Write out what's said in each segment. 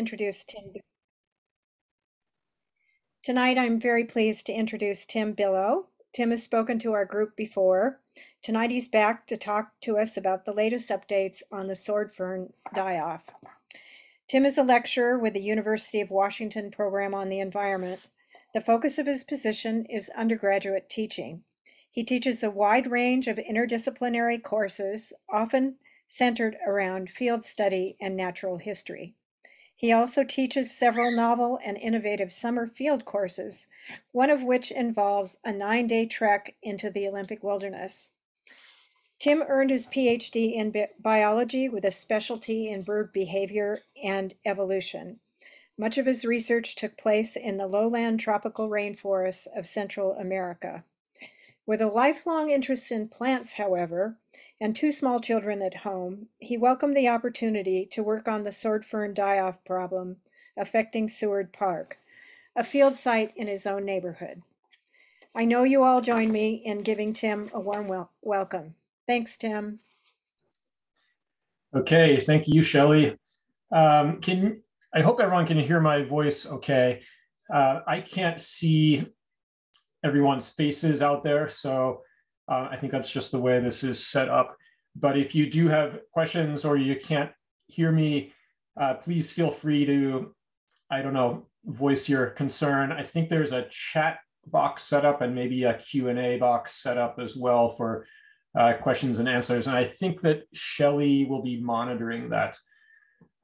introduce Tim. Tonight, I'm very pleased to introduce Tim Billo. Tim has spoken to our group before. Tonight, he's back to talk to us about the latest updates on the sword fern die-off. Tim is a lecturer with the University of Washington Program on the Environment. The focus of his position is undergraduate teaching. He teaches a wide range of interdisciplinary courses, often centered around field study and natural history. He also teaches several novel and innovative summer field courses, one of which involves a nine day trek into the Olympic wilderness. Tim earned his PhD in bi- biology with a specialty in bird behavior and evolution. Much of his research took place in the lowland tropical rainforests of Central America. With a lifelong interest in plants, however, and two small children at home, he welcomed the opportunity to work on the sword fern die-off problem affecting Seward Park, a field site in his own neighborhood. I know you all join me in giving Tim a warm wel- welcome. Thanks, Tim. Okay, thank you, Shelley. Um, can I hope everyone can hear my voice okay. Uh, I can't see everyone's faces out there, so uh, I think that's just the way this is set up. But if you do have questions or you can't hear me, uh, please feel free to, I don't know, voice your concern. I think there's a chat box set up and maybe a Q&A box set up as well for uh, questions and answers. And I think that Shelley will be monitoring that.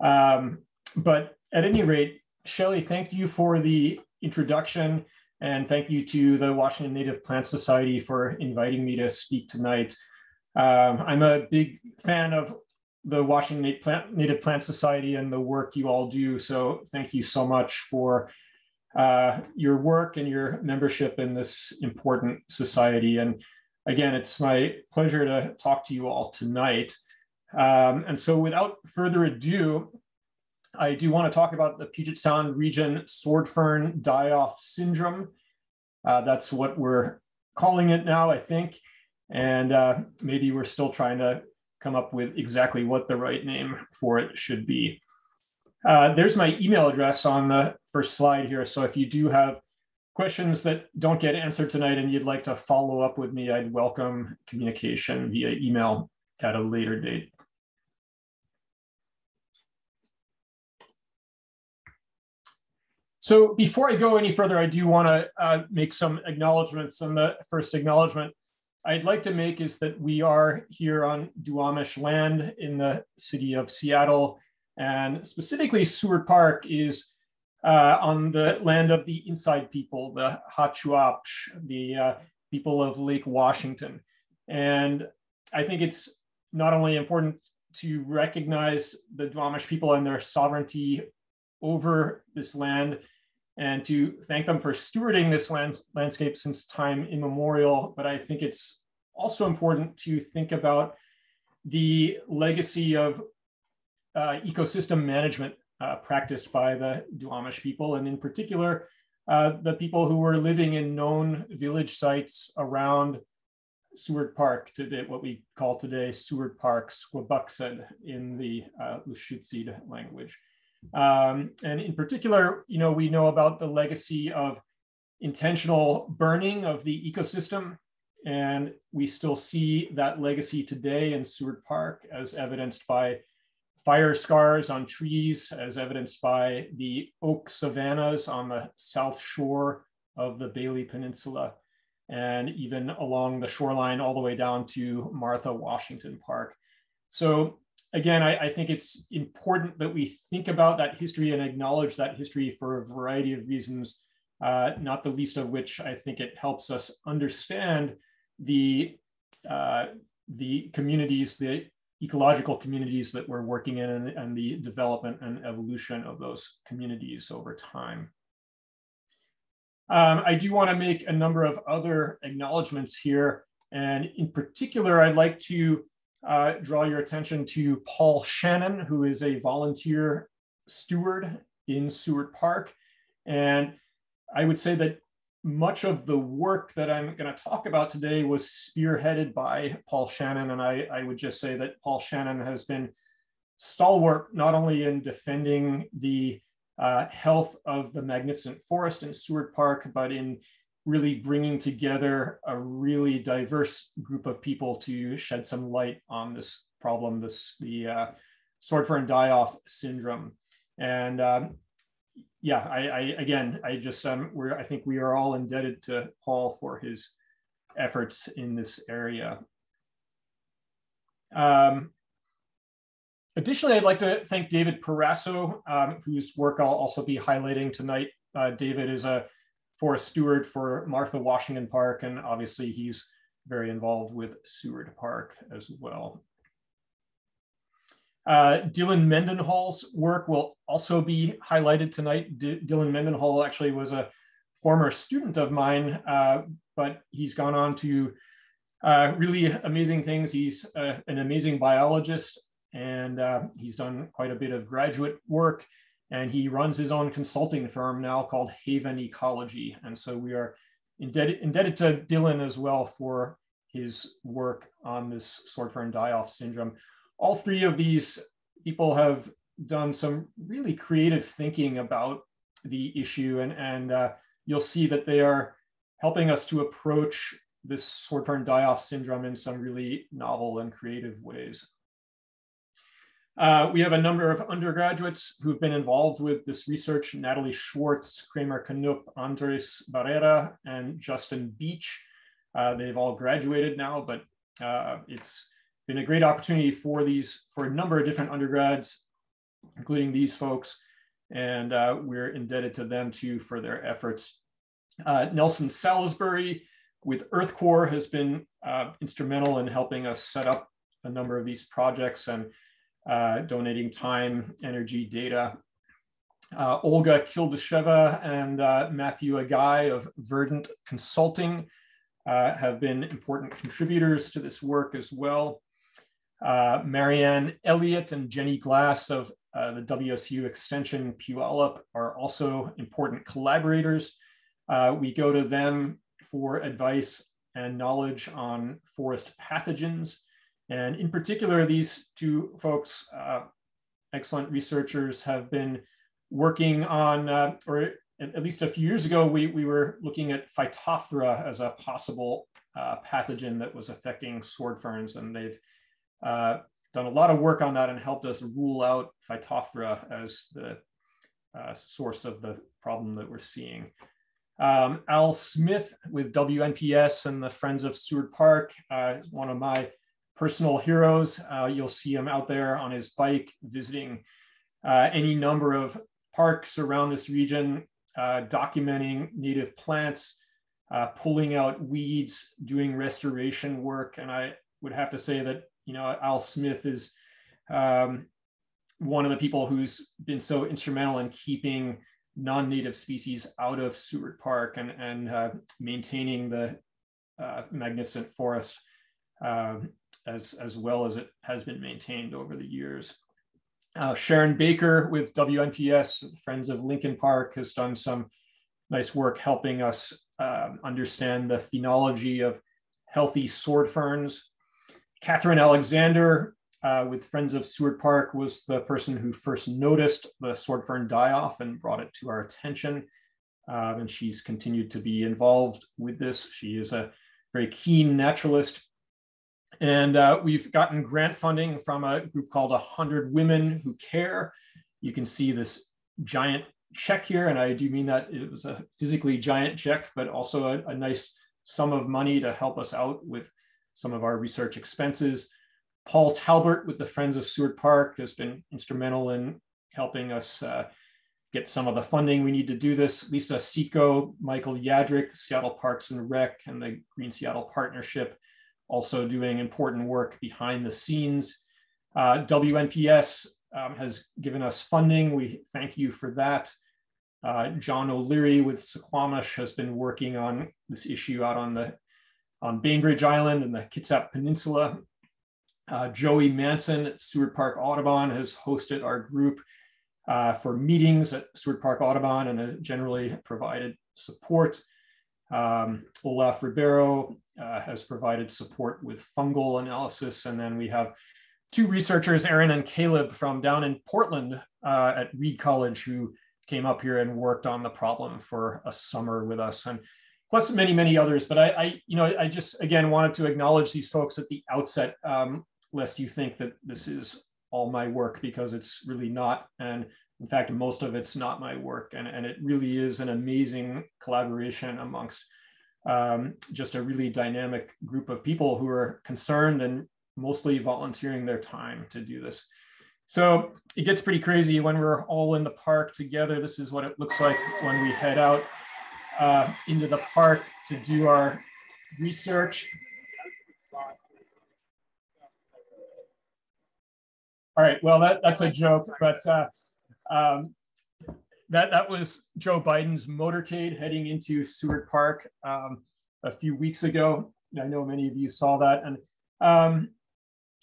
Um, but at any rate, Shelley, thank you for the introduction. And thank you to the Washington Native Plant Society for inviting me to speak tonight. Um, I'm a big fan of the Washington Native Plant, Native Plant Society and the work you all do. So thank you so much for uh, your work and your membership in this important society. And again, it's my pleasure to talk to you all tonight. Um, and so without further ado, I do want to talk about the Puget Sound region sword fern die-off syndrome. Uh, that's what we're calling it now, I think. And uh, maybe we're still trying to come up with exactly what the right name for it should be. Uh, there's my email address on the first slide here. So if you do have questions that don't get answered tonight and you'd like to follow up with me, I'd welcome communication via email at a later date. So before I go any further, I do want to uh, make some acknowledgments. And the first acknowledgement I'd like to make is that we are here on Duwamish land in the city of Seattle, and specifically Seward Park is uh, on the land of the inside people, the Hachuapsh, the uh, people of Lake Washington. And I think it's not only important to recognize the Duwamish people and their sovereignty over this land, and to thank them for stewarding this land, landscape since time immemorial. But I think it's also important to think about the legacy of uh, ecosystem management uh, practiced by the Duwamish people, and in particular, uh, the people who were living in known village sites around Seward Park, today, what we call today Seward Park, Squabucksid in the uh, Lushootseed language. Um, and in particular, you know, we know about the legacy of intentional burning of the ecosystem. And we still see that legacy today in Seward Park as evidenced by fire scars on trees, as evidenced by the oak savannas on the south shore of the Bailey Peninsula, and even along the shoreline all the way down to Martha Washington Park. So again, I, I, think it's important that we think about that history and acknowledge that history for a variety of reasons, uh, not the least of which I think it helps us understand the, uh, the communities, the ecological communities that we're working in and, and the development and evolution of those communities over time. Um, I do want to make a number of other acknowledgements here. And in particular, I'd like to uh, draw your attention to Paul Shannon, who is a volunteer steward in Seward Park. And I would say that much of the work that I'm going to talk about today was spearheaded by Paul Shannon. And I, I would just say that Paul Shannon has been stalwart not only in defending the uh, health of the magnificent forest in Seward Park, but in really bringing together a really diverse group of people to shed some light on this problem, this the uh, sword fern die-off syndrome. And um, yeah, I, I, again, I just um, we're I think we are all indebted to Paul for his efforts in this area. Um, additionally, I'd like to thank David Perasso, um, whose work I'll also be highlighting tonight. Uh, David is a forest steward for Martha Washington Park, and obviously he's very involved with Seward Park as well. Uh, Dylan Mendenhall's work will also be highlighted tonight. D Dylan Mendenhall actually was a former student of mine, uh, but he's gone on to uh, really amazing things. He's uh, an amazing biologist and uh, he's done quite a bit of graduate work and he runs his own consulting firm now called Haven Ecology. And so we are indebted, indebted to Dylan as well for his work on this sword fern die-off syndrome all three of these people have done some really creative thinking about the issue and, and uh, you'll see that they are helping us to approach this sword fern die-off syndrome in some really novel and creative ways. Uh, we have a number of undergraduates who've been involved with this research, Natalie Schwartz, Kramer Canup, Andres Barrera, and Justin Beach. Uh, they've all graduated now, but uh, it's been a great opportunity for these, for a number of different undergrads, including these folks. And uh, we're indebted to them too for their efforts. Uh, Nelson Salisbury with EarthCorps has been uh, instrumental in helping us set up a number of these projects and uh, donating time, energy, data. Uh, Olga Kildasheva and uh, Matthew Agai of Verdant Consulting have been important contributors to this work as well. Uh, Marianne Elliott and Jenny Glass of uh, the WSU Extension Puyallup are also important collaborators. Uh, we go to them for advice and knowledge on forest pathogens. And in particular, these two folks, uh, excellent researchers, have been working on, uh, or at least a few years ago, we, we were looking at Phytophthora as a possible uh, pathogen that was affecting sword ferns, and they've uh, done a lot of work on that and helped us rule out Phytophthora as the uh, source of the problem that we're seeing. Um, Al Smith with WNPS and the Friends of Seward Park uh, is one of my personal heroes. Uh, you'll see him out there on his bike visiting uh, any number of parks around this region, uh, documenting native plants, uh, pulling out weeds, doing restoration work. And I would have to say that you know, Al Smith is um, one of the people who's been so instrumental in keeping non-native species out of Seward Park and, and uh, maintaining the uh, magnificent forest um, as, as well as it has been maintained over the years. Uh, Sharon Baker with WNPS, Friends of Lincoln Park, has done some nice work helping us um, understand the phenology of healthy sword ferns Catherine Alexander uh, with Friends of Seward Park was the person who first noticed the sword fern die off and brought it to our attention. Um, and she's continued to be involved with this. She is a very keen naturalist. And uh, we've gotten grant funding from a group called 100 Women Who Care. You can see this giant check here, and I do mean that it was a physically giant check, but also a, a nice sum of money to help us out with some of our research expenses. Paul Talbert with the Friends of Seward Park has been instrumental in helping us uh, get some of the funding we need to do this. Lisa Ciecko, Michael Yadrick, Seattle Parks and Rec, and the Green Seattle Partnership, also doing important work behind the scenes. Uh, WNPS um, has given us funding. We thank you for that. Uh, John O'Leary with Suquamish has been working on this issue out on the on Bainbridge Island and the Kitsap Peninsula. Uh, Joey Manson at Seward Park Audubon has hosted our group uh, for meetings at Seward Park Audubon and generally provided support. Um, Olaf Ribeiro uh, has provided support with fungal analysis. And then we have two researchers, Aaron and Caleb from down in Portland uh, at Reed College, who came up here and worked on the problem for a summer with us, and plus many, many others. But I, I you know, I just again wanted to acknowledge these folks at the outset, um, lest you think that this is all my work because it's really not. And in fact, most of it's not my work, and, and it really is an amazing collaboration amongst um, just a really dynamic group of people who are concerned and mostly volunteering their time to do this. So it gets pretty crazy when we're all in the park together. This is what it looks like when we head out uh, into the park to do our research. All right, well, that, that's a joke, but uh, um, that, that was Joe Biden's motorcade heading into Seward Park um, a few weeks ago. I know many of you saw that. And um,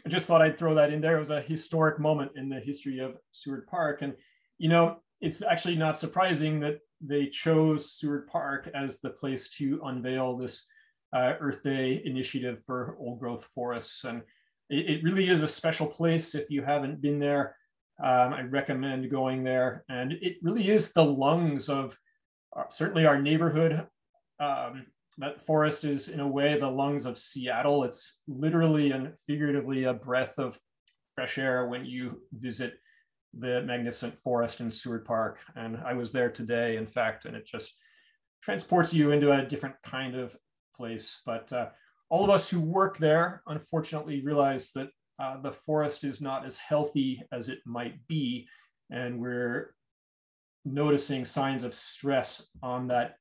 I just thought I'd throw that in there. It was a historic moment in the history of Seward Park. And, you know, it's actually not surprising that they chose Seward Park as the place to unveil this uh, Earth Day initiative for old growth forests. And it, it, really is a special place. If you haven't been there, um, I recommend going there. And it really is the lungs of uh, certainly our neighborhood. Um, that forest is in a way the lungs of Seattle. It's literally and figuratively a breath of fresh air when you visit the magnificent forest in Seward Park. And I was there today, in fact, and it just transports you into a different kind of place. But uh, all of us who work there, unfortunately, realize that uh, the forest is not as healthy as it might be. And we're noticing signs of stress on that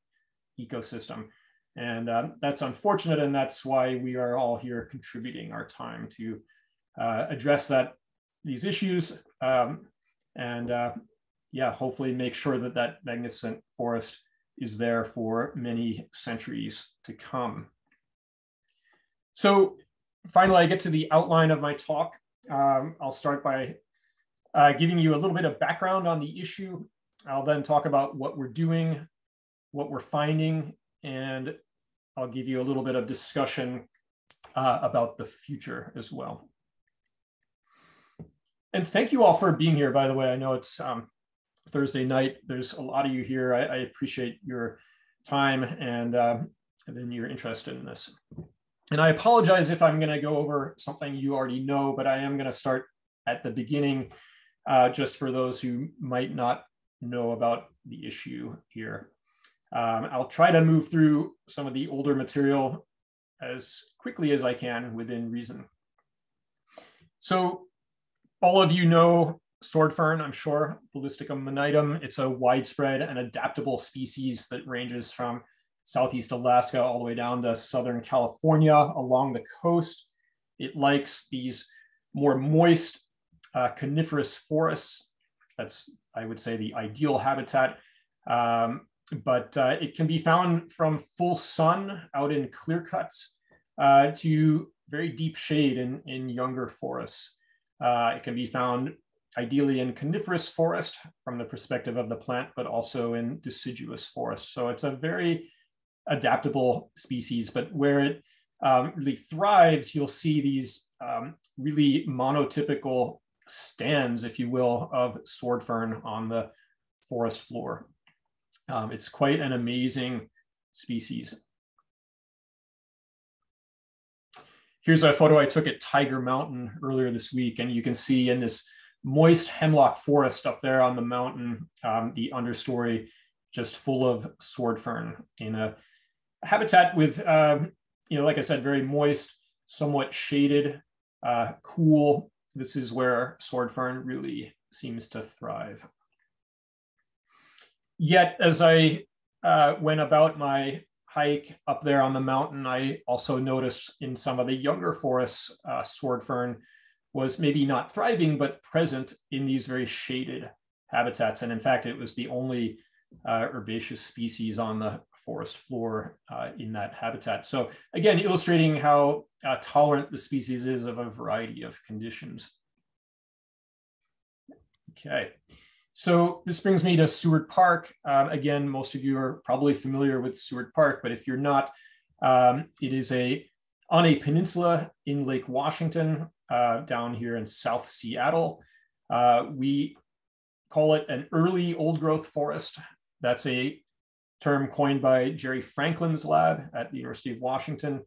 ecosystem. And um, that's unfortunate. And that's why we are all here contributing our time to uh, address that these issues. Um, and uh, yeah, hopefully make sure that that magnificent forest is there for many centuries to come. So finally, I get to the outline of my talk. Um, I'll start by uh, giving you a little bit of background on the issue. I'll then talk about what we're doing, what we're finding, and I'll give you a little bit of discussion uh, about the future as well. And thank you all for being here, by the way. I know it's um, Thursday night. There's a lot of you here. I, I appreciate your time and, uh, and then your interest in this. And I apologize if I'm going to go over something you already know, but I am going to start at the beginning uh, just for those who might not know about the issue here. Um, I'll try to move through some of the older material as quickly as I can within reason. So all of you know sword fern, I'm sure, Polystichum munitum. It's a widespread and adaptable species that ranges from Southeast Alaska all the way down to Southern California along the coast. It likes these more moist uh, coniferous forests. That's, I would say, the ideal habitat. Um, but uh, it can be found from full sun out in clear cuts uh, to very deep shade in, in younger forests. Uh, it can be found ideally in coniferous forest from the perspective of the plant, but also in deciduous forest. So it's a very adaptable species, but where it um, really thrives, you'll see these um, really monotypical stands, if you will, of sword fern on the forest floor. Um, it's quite an amazing species. Here's a photo I took at Tiger Mountain earlier this week, and you can see in this moist hemlock forest up there on the mountain, um, the understory just full of sword fern in a habitat with, um, you know, like I said, very moist, somewhat shaded, uh, cool. This is where sword fern really seems to thrive. Yet, as I uh, went about my hike up there on the mountain, I also noticed in some of the younger forests, uh, sword fern was maybe not thriving, but present in these very shaded habitats. And in fact, it was the only uh, herbaceous species on the forest floor uh, in that habitat. So again, illustrating how uh, tolerant the species is of a variety of conditions. Okay. So this brings me to Seward Park. Um, again, most of you are probably familiar with Seward Park, but if you're not, um, it is a on a peninsula in Lake Washington uh, down here in South Seattle. Uh, we call it an early old growth forest. That's a term coined by Jerry Franklin's lab at the University of Washington.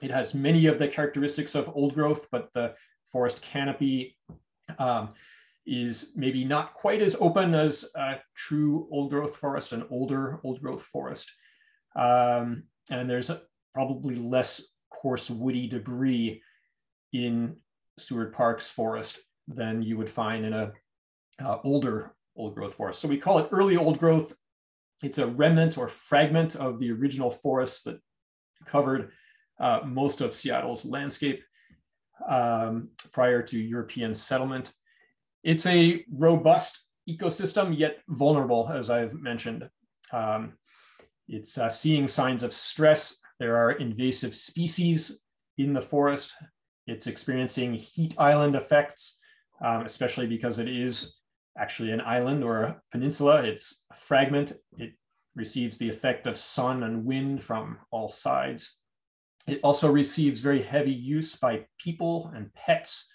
It has many of the characteristics of old growth, but the forest canopy um, is maybe not quite as open as a true old growth forest, an older old growth forest. Um, and there's probably less coarse woody debris in Seward Park's forest than you would find in a uh, older old growth forest. So we call it early old growth. It's a remnant or fragment of the original forest that covered uh, most of Seattle's landscape um, prior to European settlement. It's a robust ecosystem, yet vulnerable, as I've mentioned. Um, it's uh, seeing signs of stress. There are invasive species in the forest. It's experiencing heat island effects, um, especially because it is actually an island or a peninsula. It's a fragment. It receives the effect of sun and wind from all sides. It also receives very heavy use by people and pets.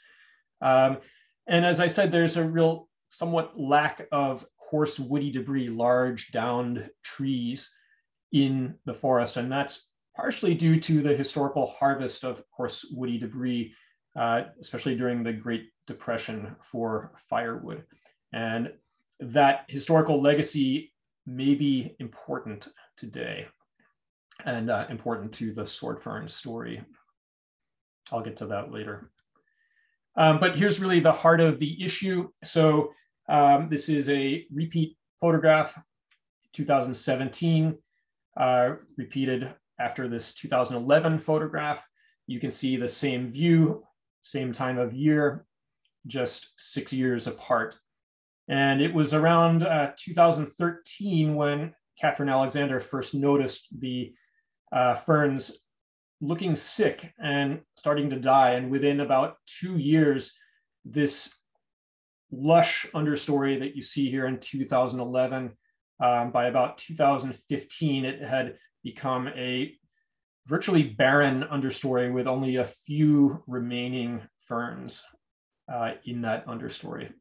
Um, and as I said, there's a real somewhat lack of coarse woody debris, large downed trees in the forest. And that's partially due to the historical harvest of coarse woody debris, uh, especially during the Great Depression for firewood. And that historical legacy may be important today and uh, important to the sword fern story. I'll get to that later. Um, but here's really the heart of the issue. So um, this is a repeat photograph, 2017, uh, repeated after this 2011 photograph. You can see the same view, same time of year, just six years apart. And it was around uh, 2013 when Catherine Alexander first noticed the uh, ferns looking sick and starting to die. And within about two years, this lush understory that you see here in 2011, um, by about 2015, it had become a virtually barren understory with only a few remaining ferns uh, in that understory.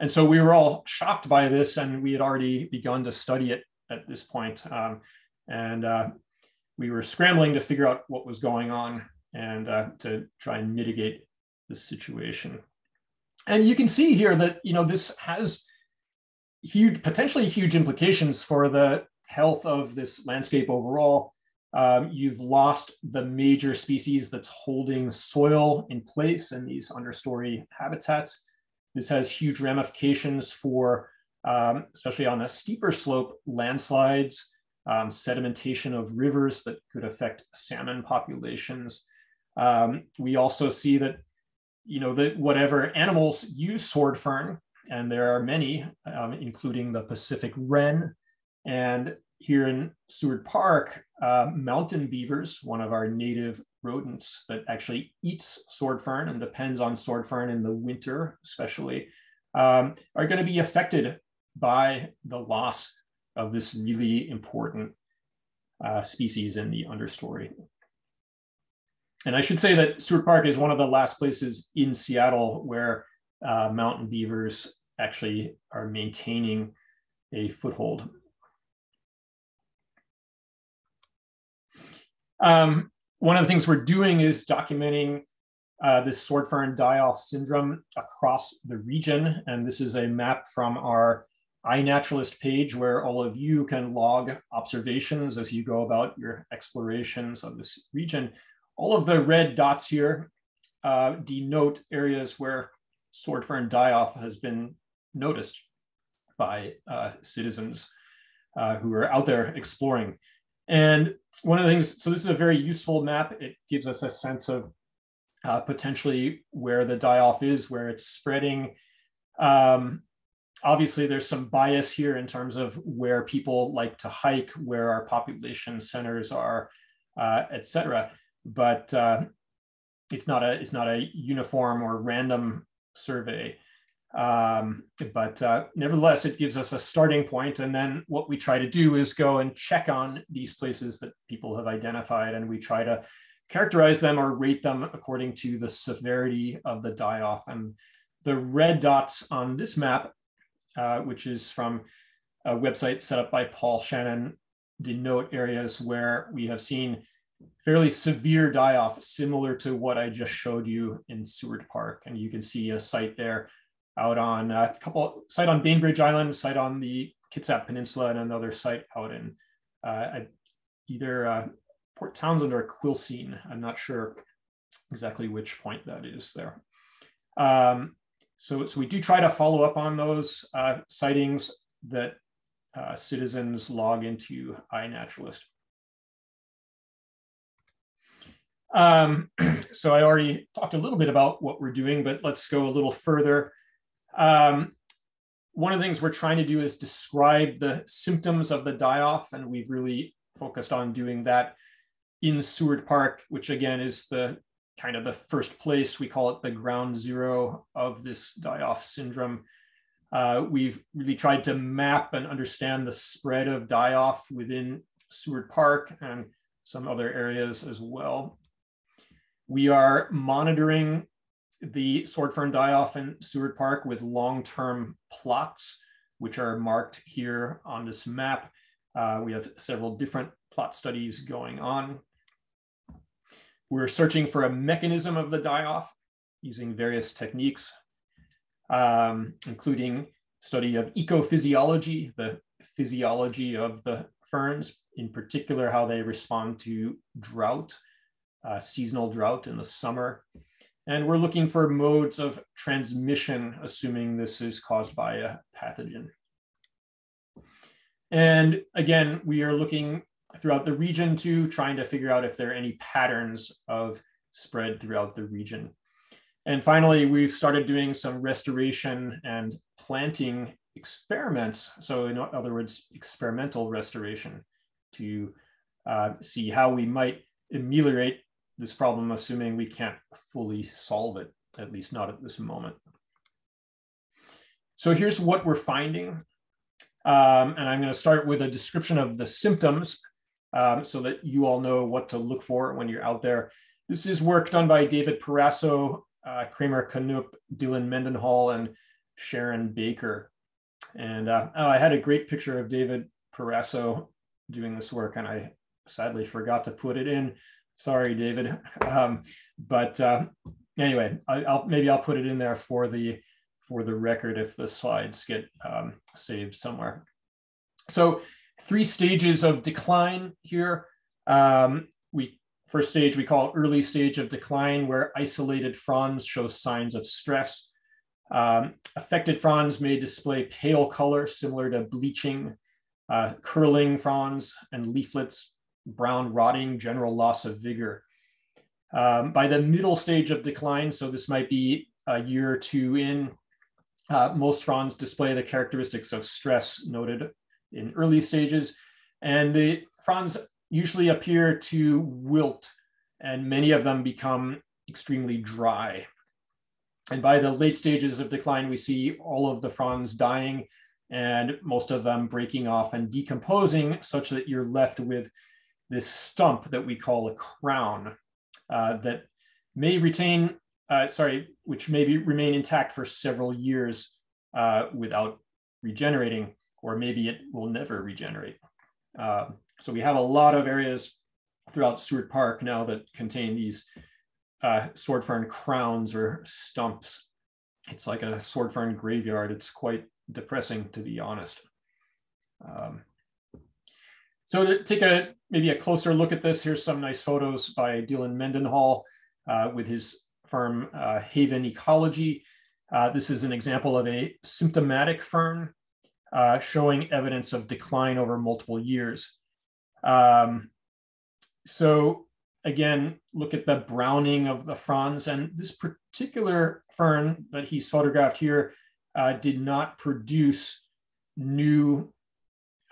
And so we were all shocked by this, and we had already begun to study it at this point. Um, and uh, we were scrambling to figure out what was going on and uh, to try and mitigate the situation. And you can see here that you know this has huge, potentially huge implications for the health of this landscape overall. Um, you've lost the major species that's holding soil in place in these understory habitats. This has huge ramifications for, um, especially on a steeper slope, landslides, um, sedimentation of rivers that could affect salmon populations. Um, we also see that, you know, that whatever animals use sword fern, and there are many, um, including the Pacific wren, and here in Seward Park, uh, mountain beavers, one of our native rodents that actually eats sword fern and depends on sword fern in the winter, especially, um, are going to be affected by the loss of this really important uh, species in the understory. And I should say that Seward Park is one of the last places in Seattle where uh, mountain beavers actually are maintaining a foothold. Um, one of the things we're doing is documenting uh, this sword fern die-off syndrome across the region. And this is a map from our iNaturalist page where all of you can log observations as you go about your explorations of this region. All of the red dots here uh, denote areas where sword fern die-off has been noticed by uh, citizens uh, who are out there exploring. And one of the things, so this is a very useful map. It gives us a sense of uh, potentially where the die-off is, where it's spreading. Um, obviously there's some bias here in terms of where people like to hike, where our population centers are, uh, et cetera. But uh, it's not a it's not a uniform or random survey. Um, but uh, nevertheless, it gives us a starting point. And then what we try to do is go and check on these places that people have identified, and we try to characterize them or rate them according to the severity of the die-off. And the red dots on this map, uh, which is from a website set up by Paul Shannon, denote areas where we have seen fairly severe die-off, similar to what I just showed you in Seward Park. And you can see a site there out on a couple site on Bainbridge Island, site on the Kitsap Peninsula, and another site out in uh, either uh, Port Townsend or Quilcene. I'm not sure exactly which point that is there. Um, so, so we do try to follow up on those uh, sightings that uh, citizens log into iNaturalist. Um, so I already talked a little bit about what we're doing, but let's go a little further. Um, one of the things we're trying to do is describe the symptoms of the die-off, and we've really focused on doing that in Seward Park, which again is the kind of the first place, we call it the ground zero of this die-off syndrome. Uh, we've really tried to map and understand the spread of die-off within Seward Park and some other areas as well. We are monitoring the sword fern die-off in Seward Park with long-term plots, which are marked here on this map. Uh, we have several different plot studies going on. We're searching for a mechanism of the die-off using various techniques um, including study of ecophysiology, the physiology of the ferns, in particular how they respond to drought, uh, seasonal drought in the summer. And we're looking for modes of transmission, assuming this is caused by a pathogen. And again, we are looking throughout the region too, trying to figure out if there are any patterns of spread throughout the region. And finally, we've started doing some restoration and planting experiments. So in other words, experimental restoration to uh, see how we might ameliorate this problem, assuming we can't fully solve it, at least not at this moment. So here's what we're finding. Um, and I'm going to start with a description of the symptoms um, so that you all know what to look for when you're out there. This is work done by David Perasso uh, Kramer Canup, Dylan Mendenhall, and Sharon Baker. And uh, oh, I had a great picture of David Perasso doing this work, and I sadly forgot to put it in. Sorry, David. Um, but uh, anyway, I, will maybe I'll put it in there for the for the record if the slides get um, saved somewhere. So three stages of decline here. Um, we First stage we call early stage of decline, where isolated fronds show signs of stress. Um, affected fronds may display pale color similar to bleaching, uh, curling fronds and leaflets, brown rotting, general loss of vigor. Um, by the middle stage of decline, so this might be a year or two in, uh, most fronds display the characteristics of stress noted in early stages. And the fronds usually appear to wilt, and many of them become extremely dry. And by the late stages of decline, we see all of the fronds dying and most of them breaking off and decomposing such that you're left with this stump that we call a crown uh, that may retain, uh, sorry, which may be, remain intact for several years uh, without regenerating, or maybe it will never regenerate. Uh, so we have a lot of areas throughout Seward Park now that contain these uh, sword fern crowns or stumps. It's like a sword fern graveyard. It's quite depressing, to be honest. Um, so to take a maybe a closer look at this, here's some nice photos by Dylan Mendenhall uh, with his firm uh, Haven Ecology. Uh, this is an example of a symptomatic fern uh, showing evidence of decline over multiple years. Um, so again, look at the browning of the fronds. And this particular fern that he's photographed here uh, did not produce new,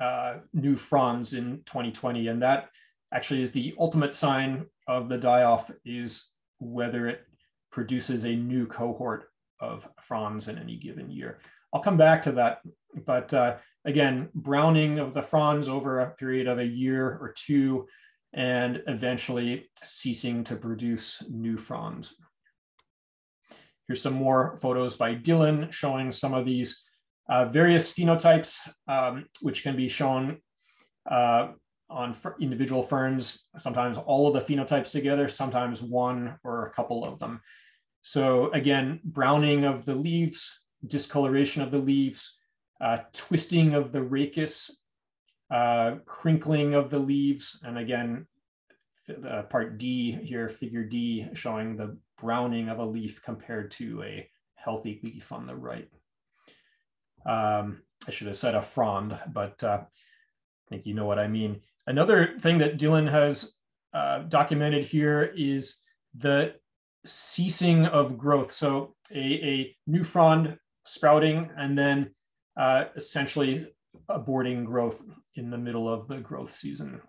uh, new fronds in 2020. And that actually is the ultimate sign of the die-off is whether it produces a new cohort of fronds in any given year. I'll come back to that, but uh, again, browning of the fronds over a period of a year or two and eventually ceasing to produce new fronds. Here's some more photos by Dylan showing some of these uh, various phenotypes, um, which can be shown uh, on individual ferns, sometimes all of the phenotypes together, sometimes one or a couple of them. So again, browning of the leaves, discoloration of the leaves, uh, twisting of the rachis, uh, crinkling of the leaves, and again, uh, part D here, figure D, showing the browning of a leaf compared to a healthy leaf on the right. Um, I should have said a frond, but uh, I think you know what I mean. Another thing that Dylan has uh, documented here is the ceasing of growth. So a, a new frond sprouting and then uh, essentially aborting growth in the middle of the growth season.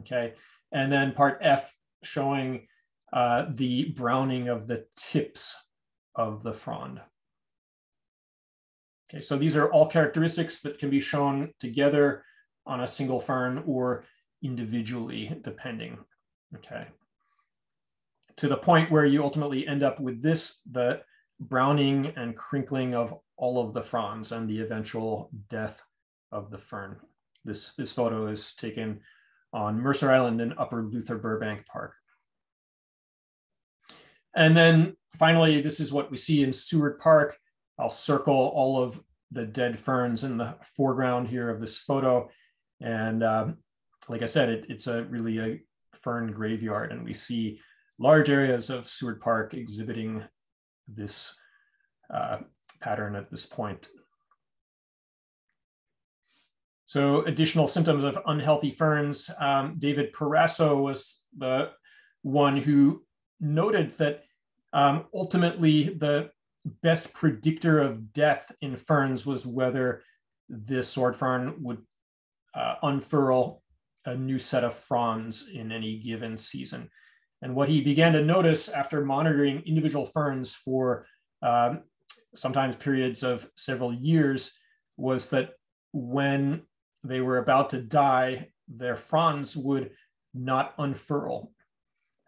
Okay, and then part F showing uh, the browning of the tips of the frond. Okay, so these are all characteristics that can be shown together on a single fern or individually, depending. Okay. To the point where you ultimately end up with this, the browning and crinkling of all of the fronds and the eventual death of the fern. This, this photo is taken on Mercer Island in Upper Luther Burbank Park. And then finally, this is what we see in Seward Park. I'll circle all of the dead ferns in the foreground here of this photo. And um, like I said, it, it's a really a fern graveyard, and we see large areas of Seward Park exhibiting this uh, pattern at this point. So additional symptoms of unhealthy ferns. Um, David Perasso was the one who noted that um, ultimately the best predictor of death in ferns was whether the sword fern would uh, unfurl a new set of fronds in any given season. And what he began to notice after monitoring individual ferns for um, sometimes periods of several years was that when they were about to die, their fronds would not unfurl.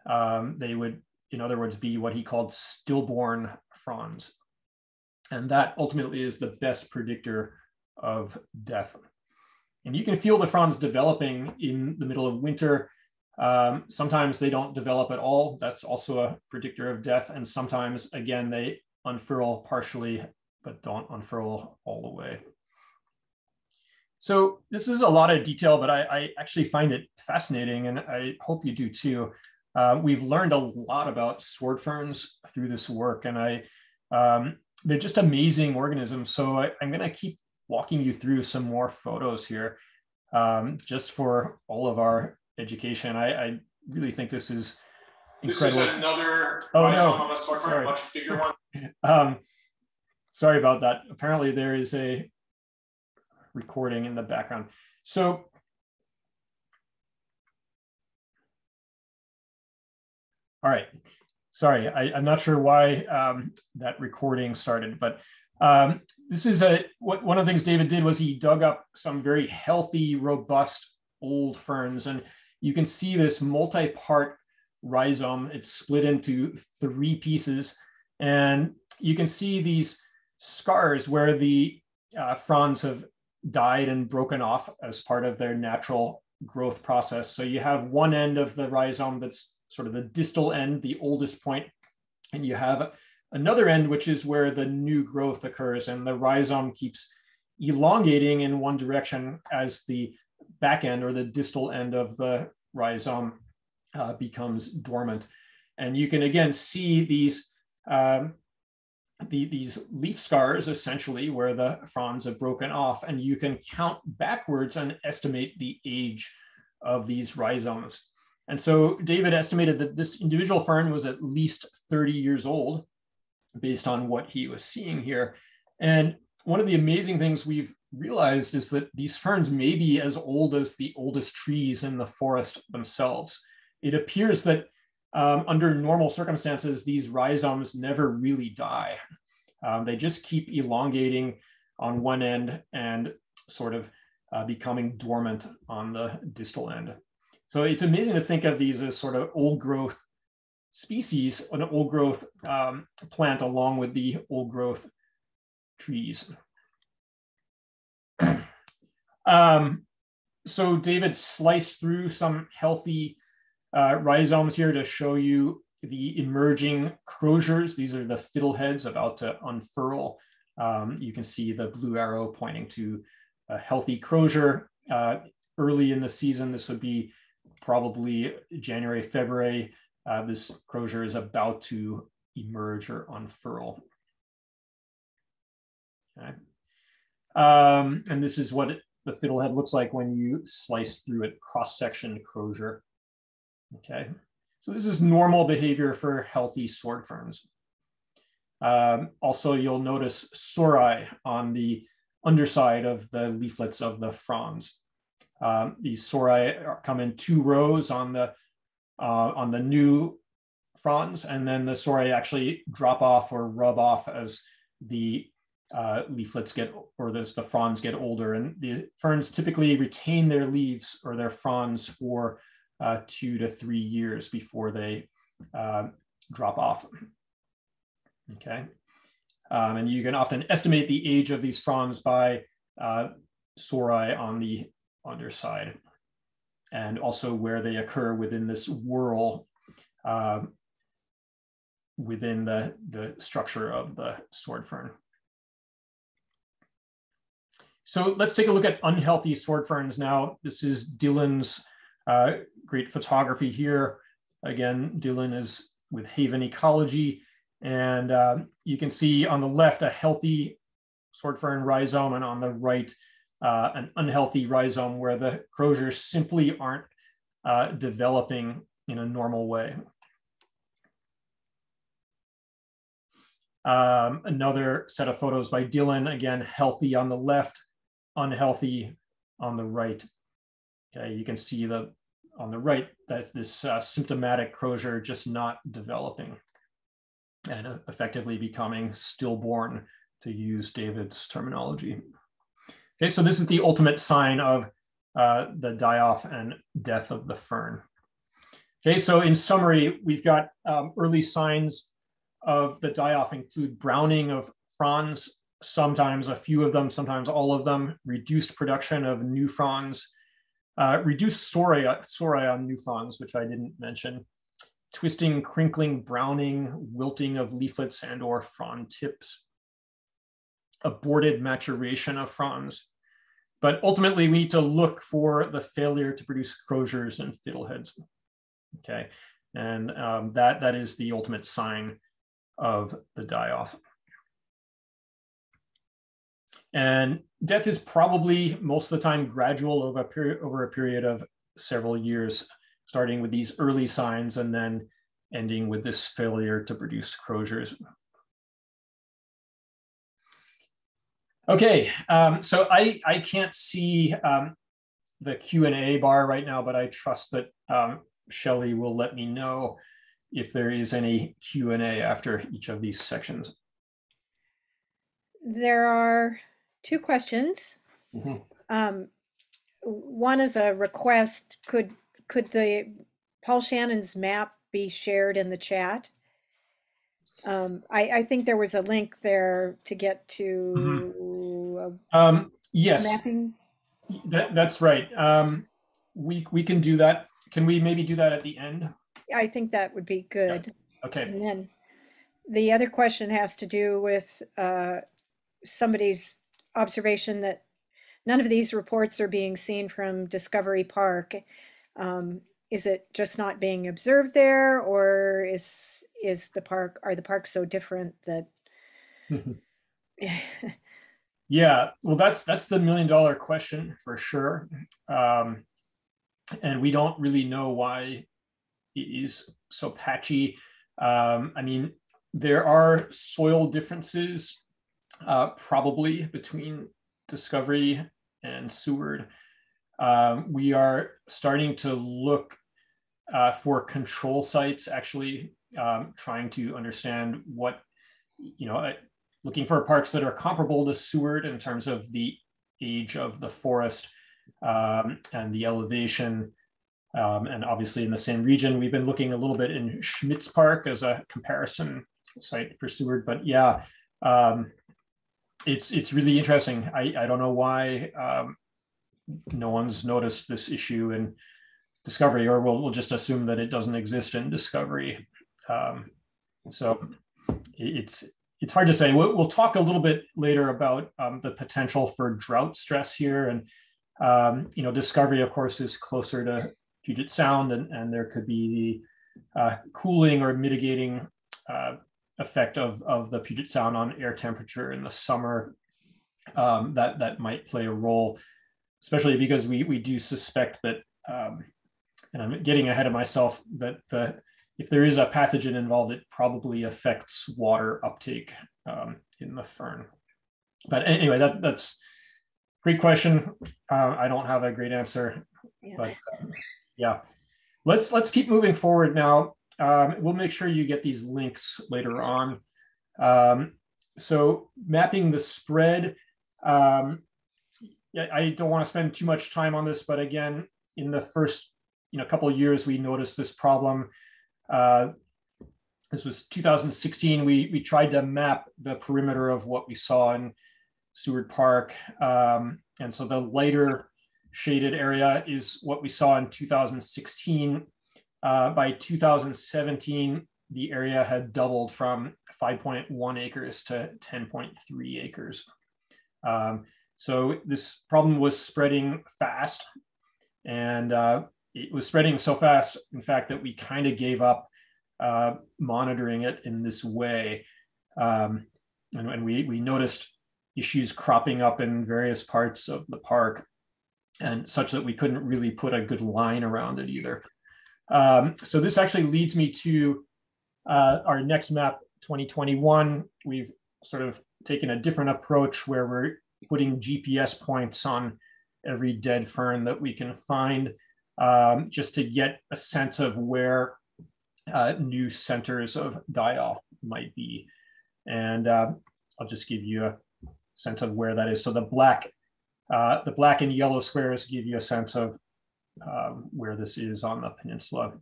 Um, they would, in other words, be what he called stillborn fronds. And that ultimately is the best predictor of death. And you can feel the fronds developing in the middle of winter. Um, sometimes they don't develop at all. That's also a predictor of death. And sometimes, again, they unfurl partially, but don't unfurl all the way. So this is a lot of detail, but I, I actually find it fascinating, and I hope you do too. Uh, we've learned a lot about sword ferns through this work, and I um, they're just amazing organisms. So I, am going to keep walking you through some more photos here um, just for all of our education. I, I really think this is incredible. This is another oh, no. sorry. much bigger one. um, sorry about that. Apparently there is a recording in the background. So all right. Sorry, I, am not sure why um, that recording started, but um, this is a what one of the things David did was he dug up some very healthy, robust old ferns, and you can see this multi-part rhizome. It's split into three pieces, and you can see these scars where the uh, fronds have died and broken off as part of their natural growth process. So you have one end of the rhizome that's sort of the distal end, the oldest point, and you have another end, which is where the new growth occurs and the rhizome keeps elongating in one direction as the back end or the distal end of the rhizome uh, becomes dormant. And you can again see these, um, the, these leaf scars essentially where the fronds have broken off and you can count backwards and estimate the age of these rhizomes. And so David estimated that this individual fern was at least 30 years old based on what he was seeing here. And one of the amazing things we've realized is that these ferns may be as old as the oldest trees in the forest themselves. It appears that um, under normal circumstances, these rhizomes never really die. Um, they just keep elongating on one end and sort of uh, becoming dormant on the distal end. So it's amazing to think of these as sort of old growth species, an old growth um, plant along with the old growth trees. um, so David sliced through some healthy uh, rhizomes here to show you the emerging crosiers. These are the fiddleheads about to unfurl. Um, you can see the blue arrow pointing to a healthy crosier. Uh, early in the season, this would be probably January, February. Uh, this crosier is about to emerge or unfurl. Okay. Um, and this is what it, the fiddlehead looks like when you slice through it, cross-section crosier. Okay, so this is normal behavior for healthy sword ferns. Um, also, you'll notice sori on the underside of the leaflets of the fronds. Um, these sori come in two rows on the uh, on the new fronds, and then the sori actually drop off or rub off as the uh, leaflets get or the, the fronds get older. And the ferns typically retain their leaves or their fronds for uh, two to three years before they uh, drop off. Okay. Um, and you can often estimate the age of these fronds by uh, sori on the underside and also where they occur within this whorl uh, within the, the structure of the sword fern. So let's take a look at unhealthy sword ferns now. This is Dylan's uh, great photography here. Again, Dylan is with Haven Ecology. And uh, you can see on the left a healthy sword fern rhizome and on the right uh, an unhealthy rhizome where the croziers simply aren't uh, developing in a normal way. Um, another set of photos by Dylan, again, healthy on the left, unhealthy on the right. Okay, you can see the on the right that's this uh, symptomatic crozier just not developing and effectively becoming stillborn, to use David's terminology. Okay, so this is the ultimate sign of uh, the die-off and death of the fern. Okay, so in summary, we've got um, early signs of the die-off include browning of fronds, sometimes a few of them, sometimes all of them, reduced production of new fronds, uh, reduced sori, sori on new fronds, which I didn't mention, twisting, crinkling, browning, wilting of leaflets and or frond tips, aborted maturation of fronds. But ultimately, we need to look for the failure to produce crosiers and fiddleheads. Okay, and um, that, that is the ultimate sign of the die-off. And death is probably most of the time gradual over a period, over a period of several years, starting with these early signs and then ending with this failure to produce crosiers. Okay, um, so I, I can't see um, the Q&A bar right now, but I trust that um, Shelley will let me know if there is any Q&A after each of these sections. There are two questions. Mhm. Um, one is a request. Could could the Paul Shannon's map be shared in the chat? Um, I, I think there was a link there to get to Um, yes, mapping. that, that's right. Um, we, we can do that. Can we maybe do that at the end? I think that would be good. Okay, And then the other question has to do with uh, somebody's observation that none of these reports are being seen from Discovery Park. Um, is it just not being observed there, or is is the park are the parks so different that? yeah, well, that's, that's the million dollar question for sure. Um, and we don't really know why it is so patchy. Um, I mean, there are soil differences uh, probably between Discovery and Seward. Um, we are starting to look uh, for control sites, actually um, trying to understand what, you know, looking for parks that are comparable to Seward in terms of the age of the forest um, and the elevation Um, and obviously in the same region, we've been looking a little bit in Schmitz Park as a comparison site for Seward, but yeah, um, it's it's really interesting. I, I don't know why um, no one's noticed this issue in Discovery, or we'll, we'll just assume that it doesn't exist in Discovery. Um, so it's it's hard to say. We'll, we'll talk a little bit later about um, the potential for drought stress here, and um, you know, Discovery, of course, is closer to Puget Sound, and, and there could be the uh, cooling or mitigating uh, effect of, of the Puget Sound on air temperature in the summer um, that, that might play a role, especially because we, we do suspect that, um, and I'm getting ahead of myself, that the, if there is a pathogen involved, it probably affects water uptake um, in the fern. But anyway, that, that's great question. Uh, I don't have a great answer, Yeah. but um, yeah. Let's let's keep moving forward now. Um, we'll make sure you get these links later on. Um, so mapping the spread. Um, I don't want to spend too much time on this, but again, in the first you know couple of years, we noticed this problem. Uh, this was 2016. We we tried to map the perimeter of what we saw in Seward Park, um, and so the lighter shaded area is what we saw in 2016. Uh, by 2017, the area had doubled from 5.1 acres to 10.3 acres. Um, so this problem was spreading fast and uh, it was spreading so fast, in fact, that we kind of gave up uh, monitoring it in this way. Um, and, and we, we noticed issues cropping up in various parts of the park and such that we couldn't really put a good line around it either. Um, so this actually leads me to uh, our next map 2021. We've sort of taken a different approach where we're putting GPS points on every dead fern that we can find um, just to get a sense of where uh, new centers of die-off might be. And uh, I'll just give you a sense of where that is. So the black uh, the black and yellow squares give you a sense of um, where this is on the peninsula.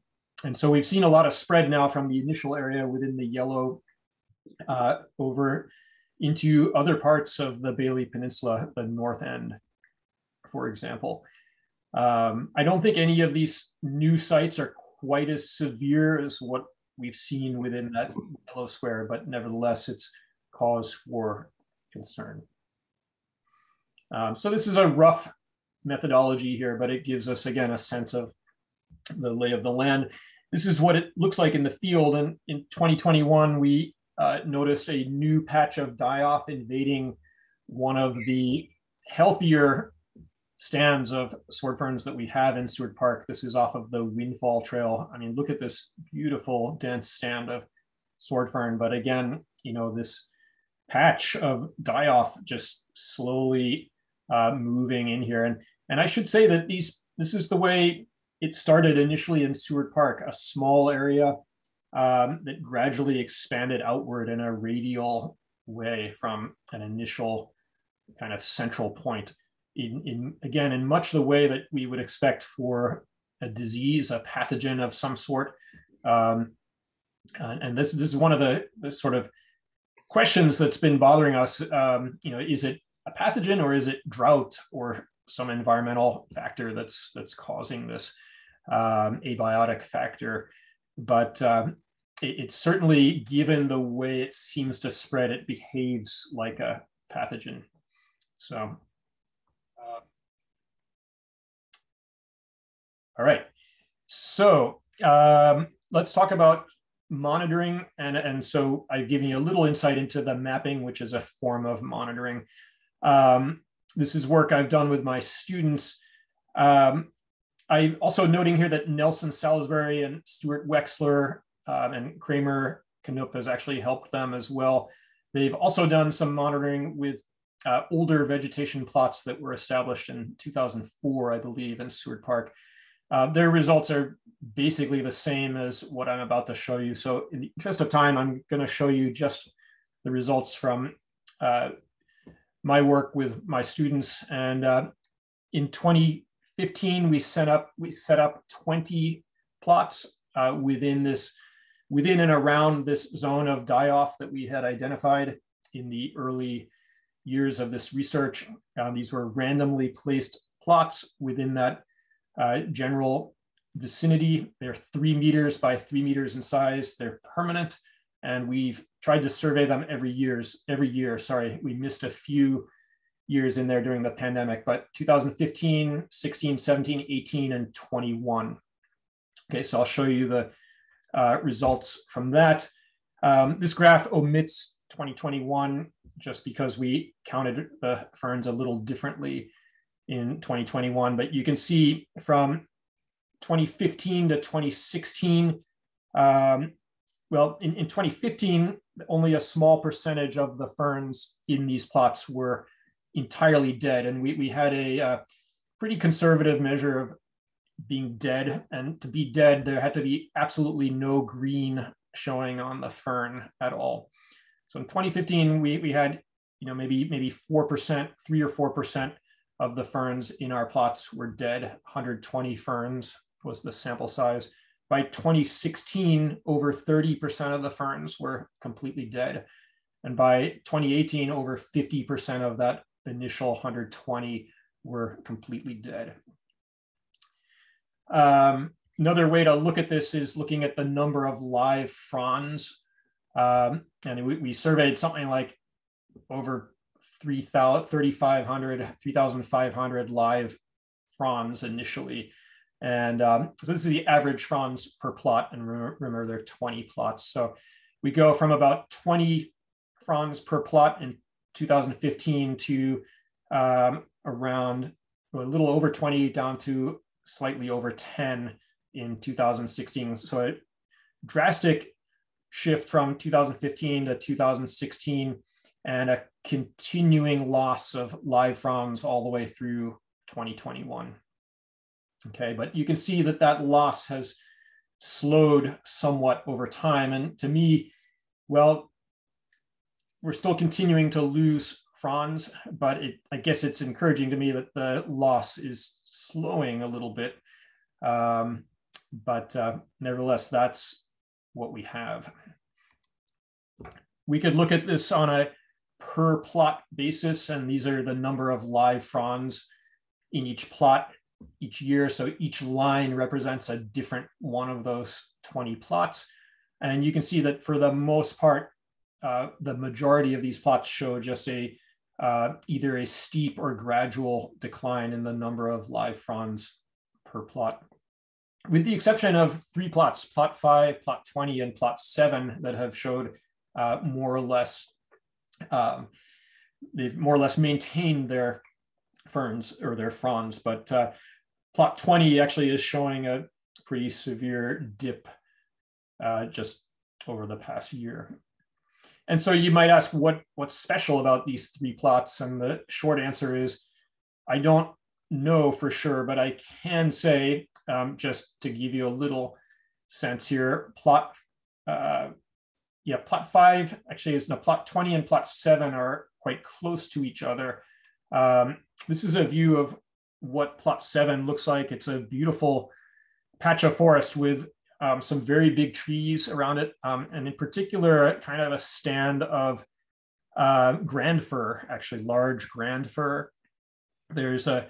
And so we've seen a lot of spread now from the initial area within the yellow uh, over into other parts of the Bailey Peninsula, the north end, for example. Um, I don't think any of these new sites are quite as severe as what we've seen within that yellow square, but nevertheless, it's cause for concern. Um, so this is a rough methodology here, but it gives us, again, a sense of the lay of the land. This is what it looks like in the field. And in 2021, we uh, noticed a new patch of die-off invading one of the healthier stands of sword ferns that we have in Seward Park. This is off of the Windfall Trail. I mean, look at this beautiful dense stand of sword fern. But again, you know, this patch of die-off just slowly uh, moving in here. And, and I should say that these this is the way it started initially in Seward Park, a small area um, that gradually expanded outward in a radial way from an initial kind of central point. In, in again, in much the way that we would expect for a disease, a pathogen of some sort. Um, and, this this is one of the, the sort of questions that's been bothering us. Um, you know, is it a pathogen or is it drought or some environmental factor that's that's causing this um, abiotic factor? But um, it, it's certainly given the way it seems to spread, it behaves like a pathogen. So, all right. So um, let's talk about monitoring. And, and so I've given you a little insight into the mapping, which is a form of monitoring. Um, this is work I've done with my students. Um, I'm also noting here that Nelson Salisbury and Stuart Wexler um, and Kramer Canup has actually helped them as well. They've also done some monitoring with uh, older vegetation plots that were established in 2004, I believe, in Seward Park. Uh, their results are basically the same as what I'm about to show you. So in the interest of time, I'm going to show you just the results from uh, my work with my students. And uh, in 2015, we set up we set up 20 plots uh, within this within and around this zone of die-off that we had identified in the early years of this research. Uh, these were randomly placed plots within that uh, general vicinity. They're three meters by three meters in size. They're permanent, and we've tried to survey them every years. Every year, sorry, we missed a few years in there during the pandemic, but 2015, 16, 17, 18, and 21. Okay, so I'll show you the uh, results from that. Um, this graph omits 2021 just because we counted the ferns a little differently in 2021, but you can see from 2015 to 2016, um, well, in, in 2015, only a small percentage of the ferns in these plots were entirely dead. And we, we had a uh, pretty conservative measure of being dead. And to be dead, there had to be absolutely no green showing on the fern at all. So in 2015, we, we had, you know, maybe maybe 4%, three or 4% of the ferns in our plots were dead. 120 ferns was the sample size. By 2016, over 30% of the ferns were completely dead. And by 2018, over 50% of that initial 120 were completely dead. Um, another way to look at this is looking at the number of live fronds. Um, and we, we, surveyed something like over 3,500, 3,500 live fronds initially. And um, so this is the average fronds per plot. And remember, there are 20 plots. So we go from about 20 fronds per plot in 2015 to um, around a little over 20 down to slightly over 10 in 2016. So a drastic shift from 2015 to 2016 and a continuing loss of live fronds all the way through 2021. Okay, but you can see that that loss has slowed somewhat over time. And to me, well, we're still continuing to lose fronds, but it, I guess it's encouraging to me that the loss is slowing a little bit. Um, but uh, nevertheless, that's what we have. We could look at this on a per plot basis, and these are the number of live fronds in each plot each year. So each line represents a different one of those 20 plots. And you can see that for the most part, uh, the majority of these plots show just a uh, either a steep or gradual decline in the number of live fronds per plot. With the exception of three plots, plot five, plot 20, and plot seven that have showed uh, more or less, um, they've more or less maintained their ferns or their fronds, but uh, plot 20 actually is showing a pretty severe dip uh, just over the past year. And so you might ask what what's special about these three plots, and the short answer is I don't know for sure, but I can say um, just to give you a little sense here, plot uh, yeah, plot five actually is no plot 20 and plot seven are quite close to each other. Um, this is a view of what plot seven looks like. It's a beautiful patch of forest with um, some very big trees around it, um, and in particular, kind of a stand of uh, grand fir, actually large grand fir. There's a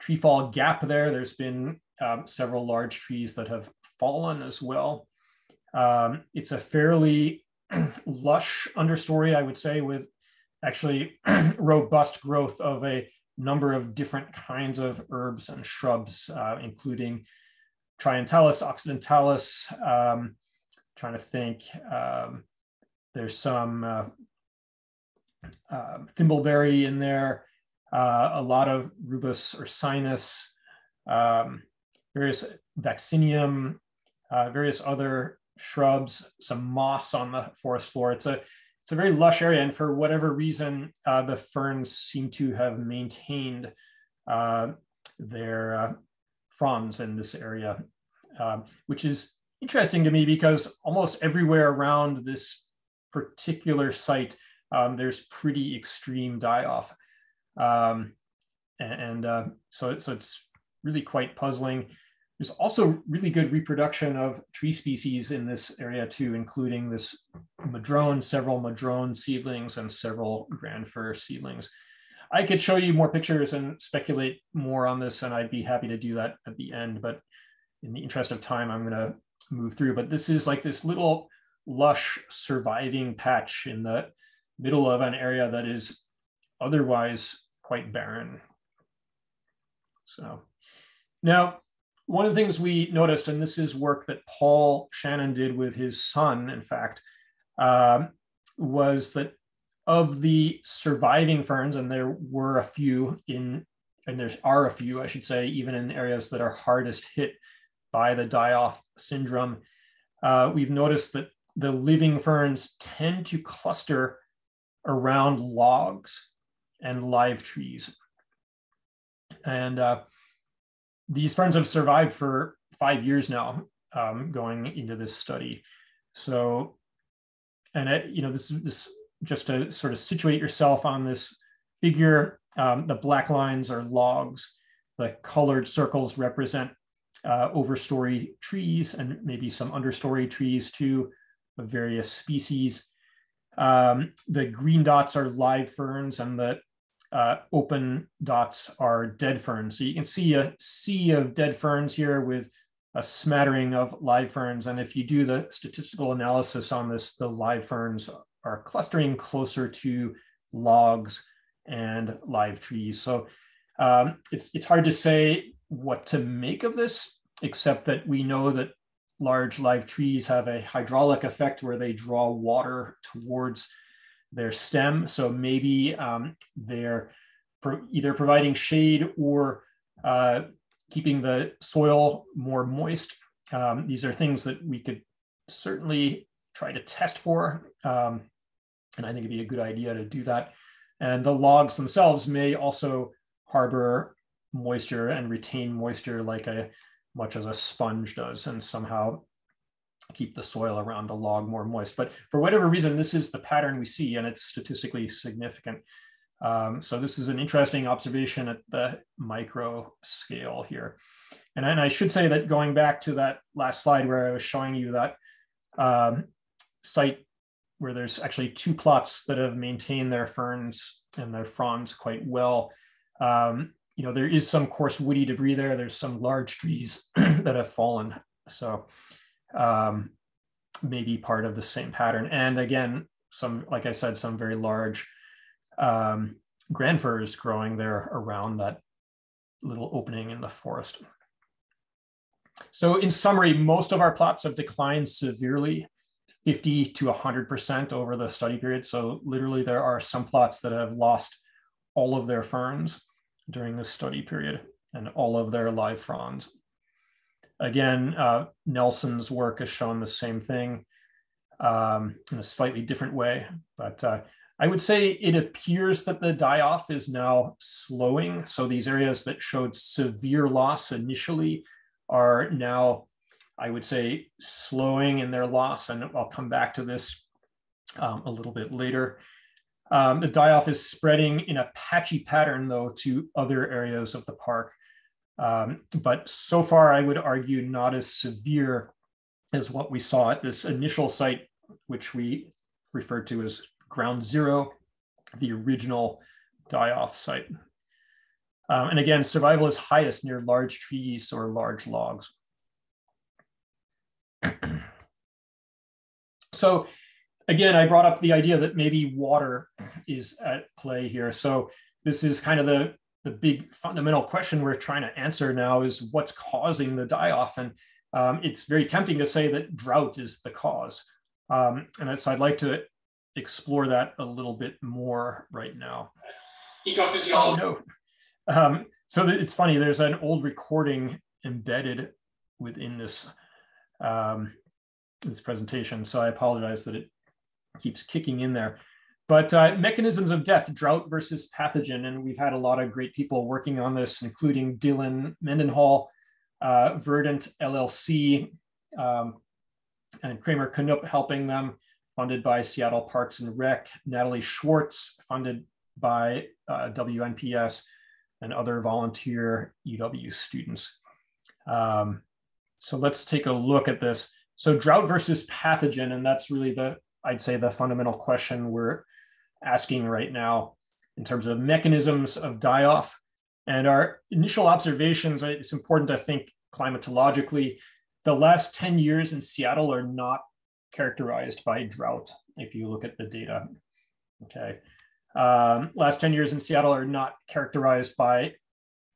tree fall gap there. There's been um, several large trees that have fallen as well. Um, it's a fairly lush understory, I would say, with actually robust growth of a number of different kinds of herbs and shrubs, uh, including Trientalis occidentalis. Um, trying to think. Um, there's some uh, uh, thimbleberry in there, uh, a lot of rubus ursinus, um, various vaccinium, uh, various other shrubs, some moss on the forest floor. It's a it's a very lush area, and for whatever reason, uh, the ferns seem to have maintained uh, their uh, fronds in this area, um, which is interesting to me because almost everywhere around this particular site, um, there's pretty extreme die off. Um, and, and uh, so, so it's really quite puzzling. There's also really good reproduction of tree species in this area too, including this madrone, several madrone seedlings and several grand fir seedlings. I could show you more pictures and speculate more on this, and I'd be happy to do that at the end. But in the interest of time, I'm going to move through. But this is like this little lush surviving patch in the middle of an area that is otherwise quite barren. So now, one of the things we noticed, and this is work that Paul Shannon did with his son, in fact, uh, was that of the surviving ferns, and there were a few in, and there are a few, I should say, even in areas that are hardest hit by the die-off syndrome, uh, we've noticed that the living ferns tend to cluster around logs and live trees. And uh, these ferns have survived for five years now, um, going into this study. So, and it, you know, this is just to sort of situate yourself on this figure, um, the black lines are logs. The colored circles represent uh, overstory trees and maybe some understory trees too of various species. Um, the green dots are live ferns and the uh, open dots are dead ferns. So you can see a sea of dead ferns here with a smattering of live ferns. And if you do the statistical analysis on this, the live ferns are clustering closer to logs and live trees. So um, it's, it's hard to say what to make of this, except that we know that large live trees have a hydraulic effect where they draw water towards their stem. So maybe um, they're pro either providing shade or uh, keeping the soil more moist. Um, these are things that we could certainly try to test for. Um, and I think it'd be a good idea to do that. And the logs themselves may also harbor moisture and retain moisture like a much as a sponge does and somehow keep the soil around the log more moist. But for whatever reason, this is the pattern we see and it's statistically significant. Um, so this is an interesting observation at the micro scale here. And, I should say that going back to that last slide where I was showing you that um, site where there's actually two plots that have maintained their ferns and their fronds quite well. Um, you know, there is some coarse woody debris there. There's some large trees that have fallen. So um, maybe part of the same pattern. And again, some, like I said, some very large um, grand firs growing there around that little opening in the forest. So in summary, most of our plots have declined severely, 50 to 100% over the study period. So literally there are some plots that have lost all of their ferns during this study period and all of their live fronds. Again, uh, Nelson's work has shown the same thing um, in a slightly different way, but uh, I would say it appears that the die-off is now slowing. So these areas that showed severe loss initially are now, I would say, slowing in their loss. And I'll come back to this um, a little bit later. Um, the die-off is spreading in a patchy pattern, though, to other areas of the park. Um, but so far, I would argue not as severe as what we saw at this initial site, which we referred to as ground zero, the original die-off site. Um, and again, survival is highest near large trees or large logs. so again, I brought up the idea that maybe water is at play here. So this is kind of the the big fundamental question we're trying to answer now is what's causing the die-off? And um, it's very tempting to say that drought is the cause. Um, and so I'd like to explore that a little bit more right now. Oh, no. Um, so it's funny, there's an old recording embedded within this, um, this presentation. So I apologize that it keeps kicking in there. But uh, mechanisms of death, drought versus pathogen. And we've had a lot of great people working on this, including Dylan Mendenhall, uh, Verdant LLC, um, and Kramer Canup helping them, funded by Seattle Parks and Rec, Natalie Schwartz, funded by uh, WNPS, and other volunteer UW students. Um, so let's take a look at this. So drought versus pathogen, and that's really the, I'd say the fundamental question we're asking right now in terms of mechanisms of die-off. And our initial observations, it's important to think climatologically, the last 10 years in Seattle are not characterized by drought, if you look at the data. Okay. Um, last 10 years in Seattle are not characterized by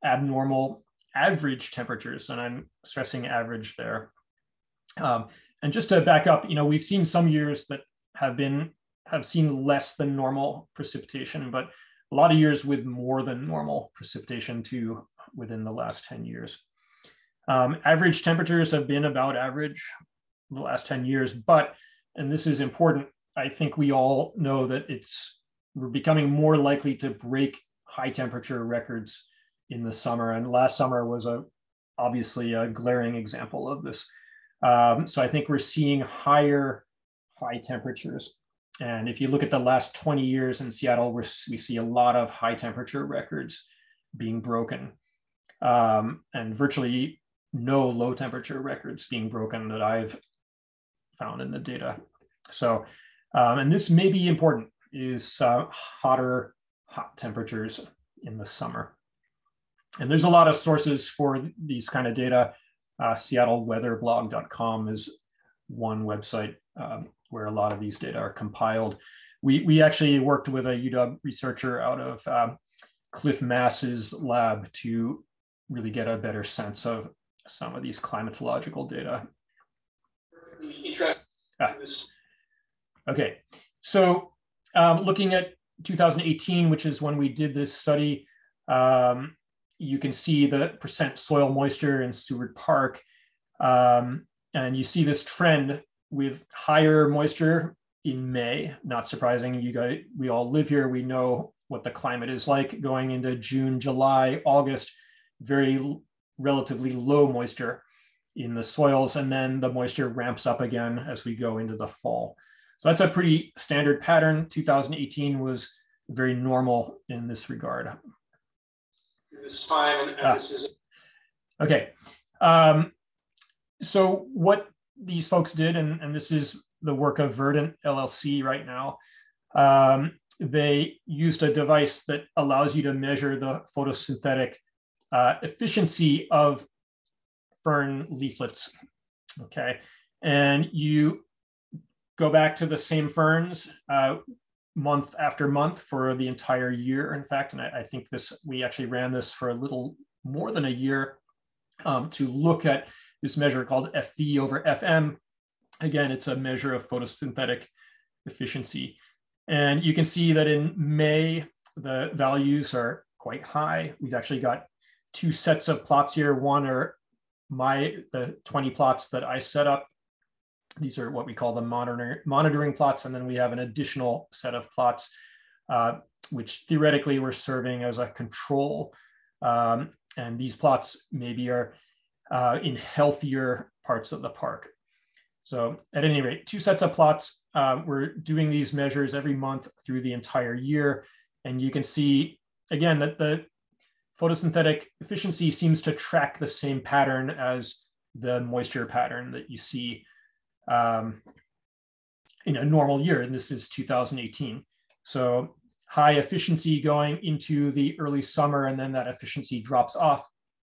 abnormal average temperatures, and I'm stressing average there. Um, and just to back up, you know, we've seen some years that have been have seen less than normal precipitation, but a lot of years with more than normal precipitation too within the last 10 years. Um, average temperatures have been about average the last 10 years, but, and this is important, I think we all know that it's, we're becoming more likely to break high temperature records in the summer. And last summer was a, obviously a glaring example of this. Um, so I think we're seeing higher high temperatures. And if you look at the last 20 years in Seattle, we see a lot of high temperature records being broken. Um, and virtually no low temperature records being broken that I've found in the data. So, um, and this may be important, is uh, hotter hot temperatures in the summer. And there's a lot of sources for these kind of data. Uh, SeattleWeatherBlog.com is one website um, where a lot of these data are compiled. We, we actually worked with a UW researcher out of um, Cliff Mass's lab to really get a better sense of some of these climatological data. Ah. Okay, so um, looking at 2018, which is when we did this study, um, you can see the percent soil moisture in Seward Park. Um, and you see this trend with higher moisture in May. Not surprising, you guys, we all live here. We know what the climate is like going into June, July, August, very relatively low moisture in the soils, and then the moisture ramps up again as we go into the fall. So that's a pretty standard pattern. 2018 was very normal in this regard. This time, and ah. this is okay. Um, so what these folks did, and, and this is the work of Verdant LLC right now, um, they used a device that allows you to measure the photosynthetic uh, efficiency of fern leaflets. Okay, and you go back to the same ferns uh, month after month for the entire year. In fact, and I, I, think this we actually ran this for a little more than a year um, to look at this measure called FV over FM. Again, it's a measure of photosynthetic efficiency. And you can see that in May, the values are quite high. We've actually got two sets of plots here. One are my the 20 plots that I set up. These are what we call the monitor, monitoring plots. And then we have an additional set of plots, uh, which theoretically we're serving as a control. Um, and these plots maybe are uh, in healthier parts of the park. So at any rate, two sets of plots. Uh, we're doing these measures every month through the entire year. And you can see, again, that the photosynthetic efficiency seems to track the same pattern as the moisture pattern that you see um, in a normal year, and this is 2018. So high efficiency going into the early summer, and then that efficiency drops off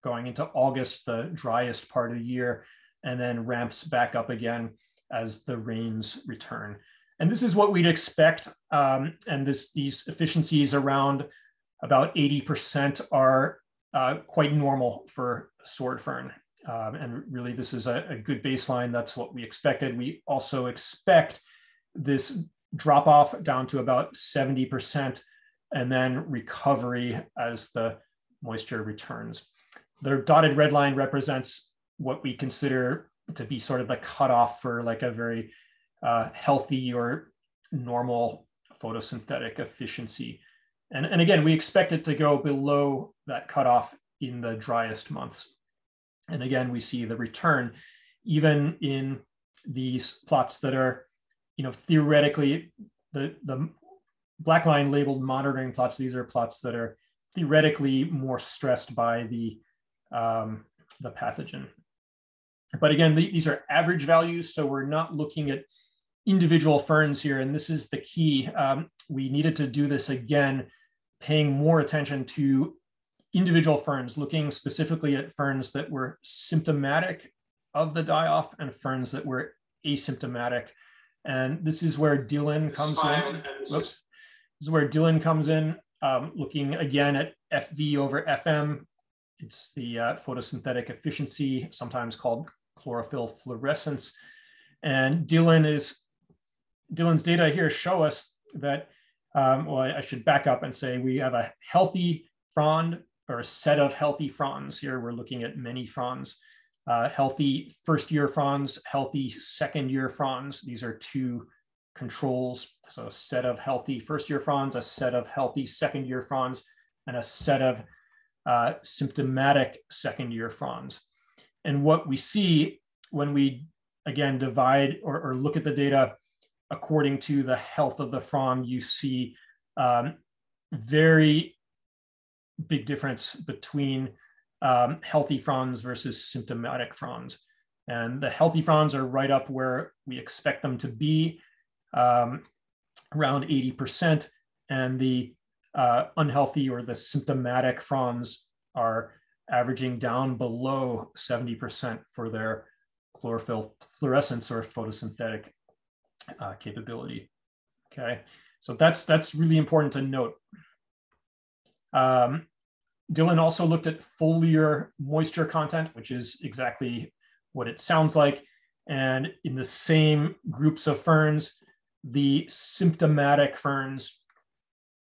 going into August, the driest part of the year, and then ramps back up again as the rains return. And this is what we'd expect. Um, and this, these efficiencies around about 80% are uh, quite normal for sword fern. Um, and really, this is a, a, good baseline. That's what we expected. We also expect this drop off down to about 70% and then recovery as the moisture returns. The dotted red line represents what we consider to be sort of the cutoff for like a very uh, healthy or normal photosynthetic efficiency. And, and again, we expect it to go below that cutoff in the driest months. And again, we see the return even in these plots that are, you know, theoretically the, the black line labeled monitoring plots. These are plots that are theoretically more stressed by the, um, the pathogen. But again, the, these are average values, so we're not looking at individual ferns here, and this is the key. Um, we needed to do this again, paying more attention to individual ferns, looking specifically at ferns that were symptomatic of the die-off and ferns that were asymptomatic. And this is where Dylan comes in. Oops. This is where Dylan comes in, um, looking again at FV over FM. It's the uh, photosynthetic efficiency, sometimes called chlorophyll fluorescence. And Dylan is Dylan's data here show us that, um, well, I should back up and say we have a healthy frond or a set of healthy fronds. Here we're looking at many fronds, uh, healthy first year fronds, healthy second year fronds. These are two controls. So a set of healthy first year fronds, a set of healthy second year fronds, and a set of uh, symptomatic second year fronds. And what we see when we, again, divide or, or look at the data according to the health of the frond, you see um, very big difference between um, healthy fronds versus symptomatic fronds. And the healthy fronds are right up where we expect them to be, um, around 80%. And the uh, unhealthy or the symptomatic fronds are averaging down below 70% for their chlorophyll fluorescence or photosynthetic uh, capability. Okay, so that's that's really important to note. Um, Dylan also looked at foliar moisture content, which is exactly what it sounds like. And in the same groups of ferns, the symptomatic ferns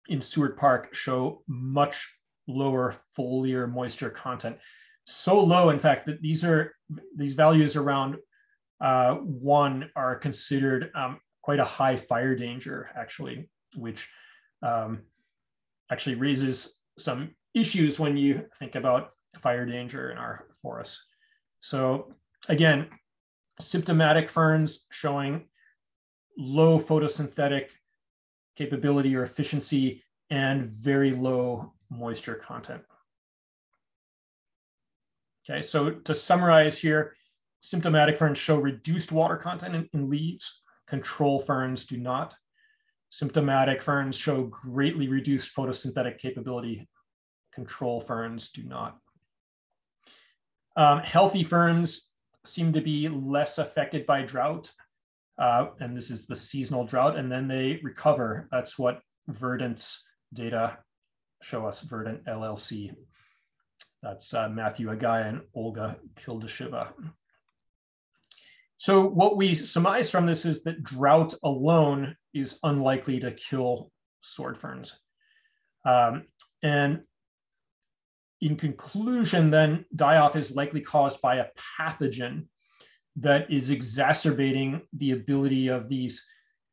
in Seward Park show much lower foliar moisture content. So low, in fact, that these are these values around uh, one are considered um, quite a high fire danger, actually, which um, actually raises some issues when you think about fire danger in our forests. So again, symptomatic ferns showing low photosynthetic capability or efficiency and very low moisture content. Okay, so to summarize here, symptomatic ferns show reduced water content in, in leaves. Control ferns do not. Symptomatic ferns show greatly reduced photosynthetic capability. Control ferns do not. Um, healthy ferns seem to be less affected by drought. Uh, and this is the seasonal drought, and then they recover. That's what Verdant's data show us, Verdant LLC. That's uh, Matthew Aghai and Olga Kildisheva. So what we surmise from this is that drought alone is unlikely to kill sword ferns. Um, and in conclusion, then die-off is likely caused by a pathogen that is exacerbating the ability of these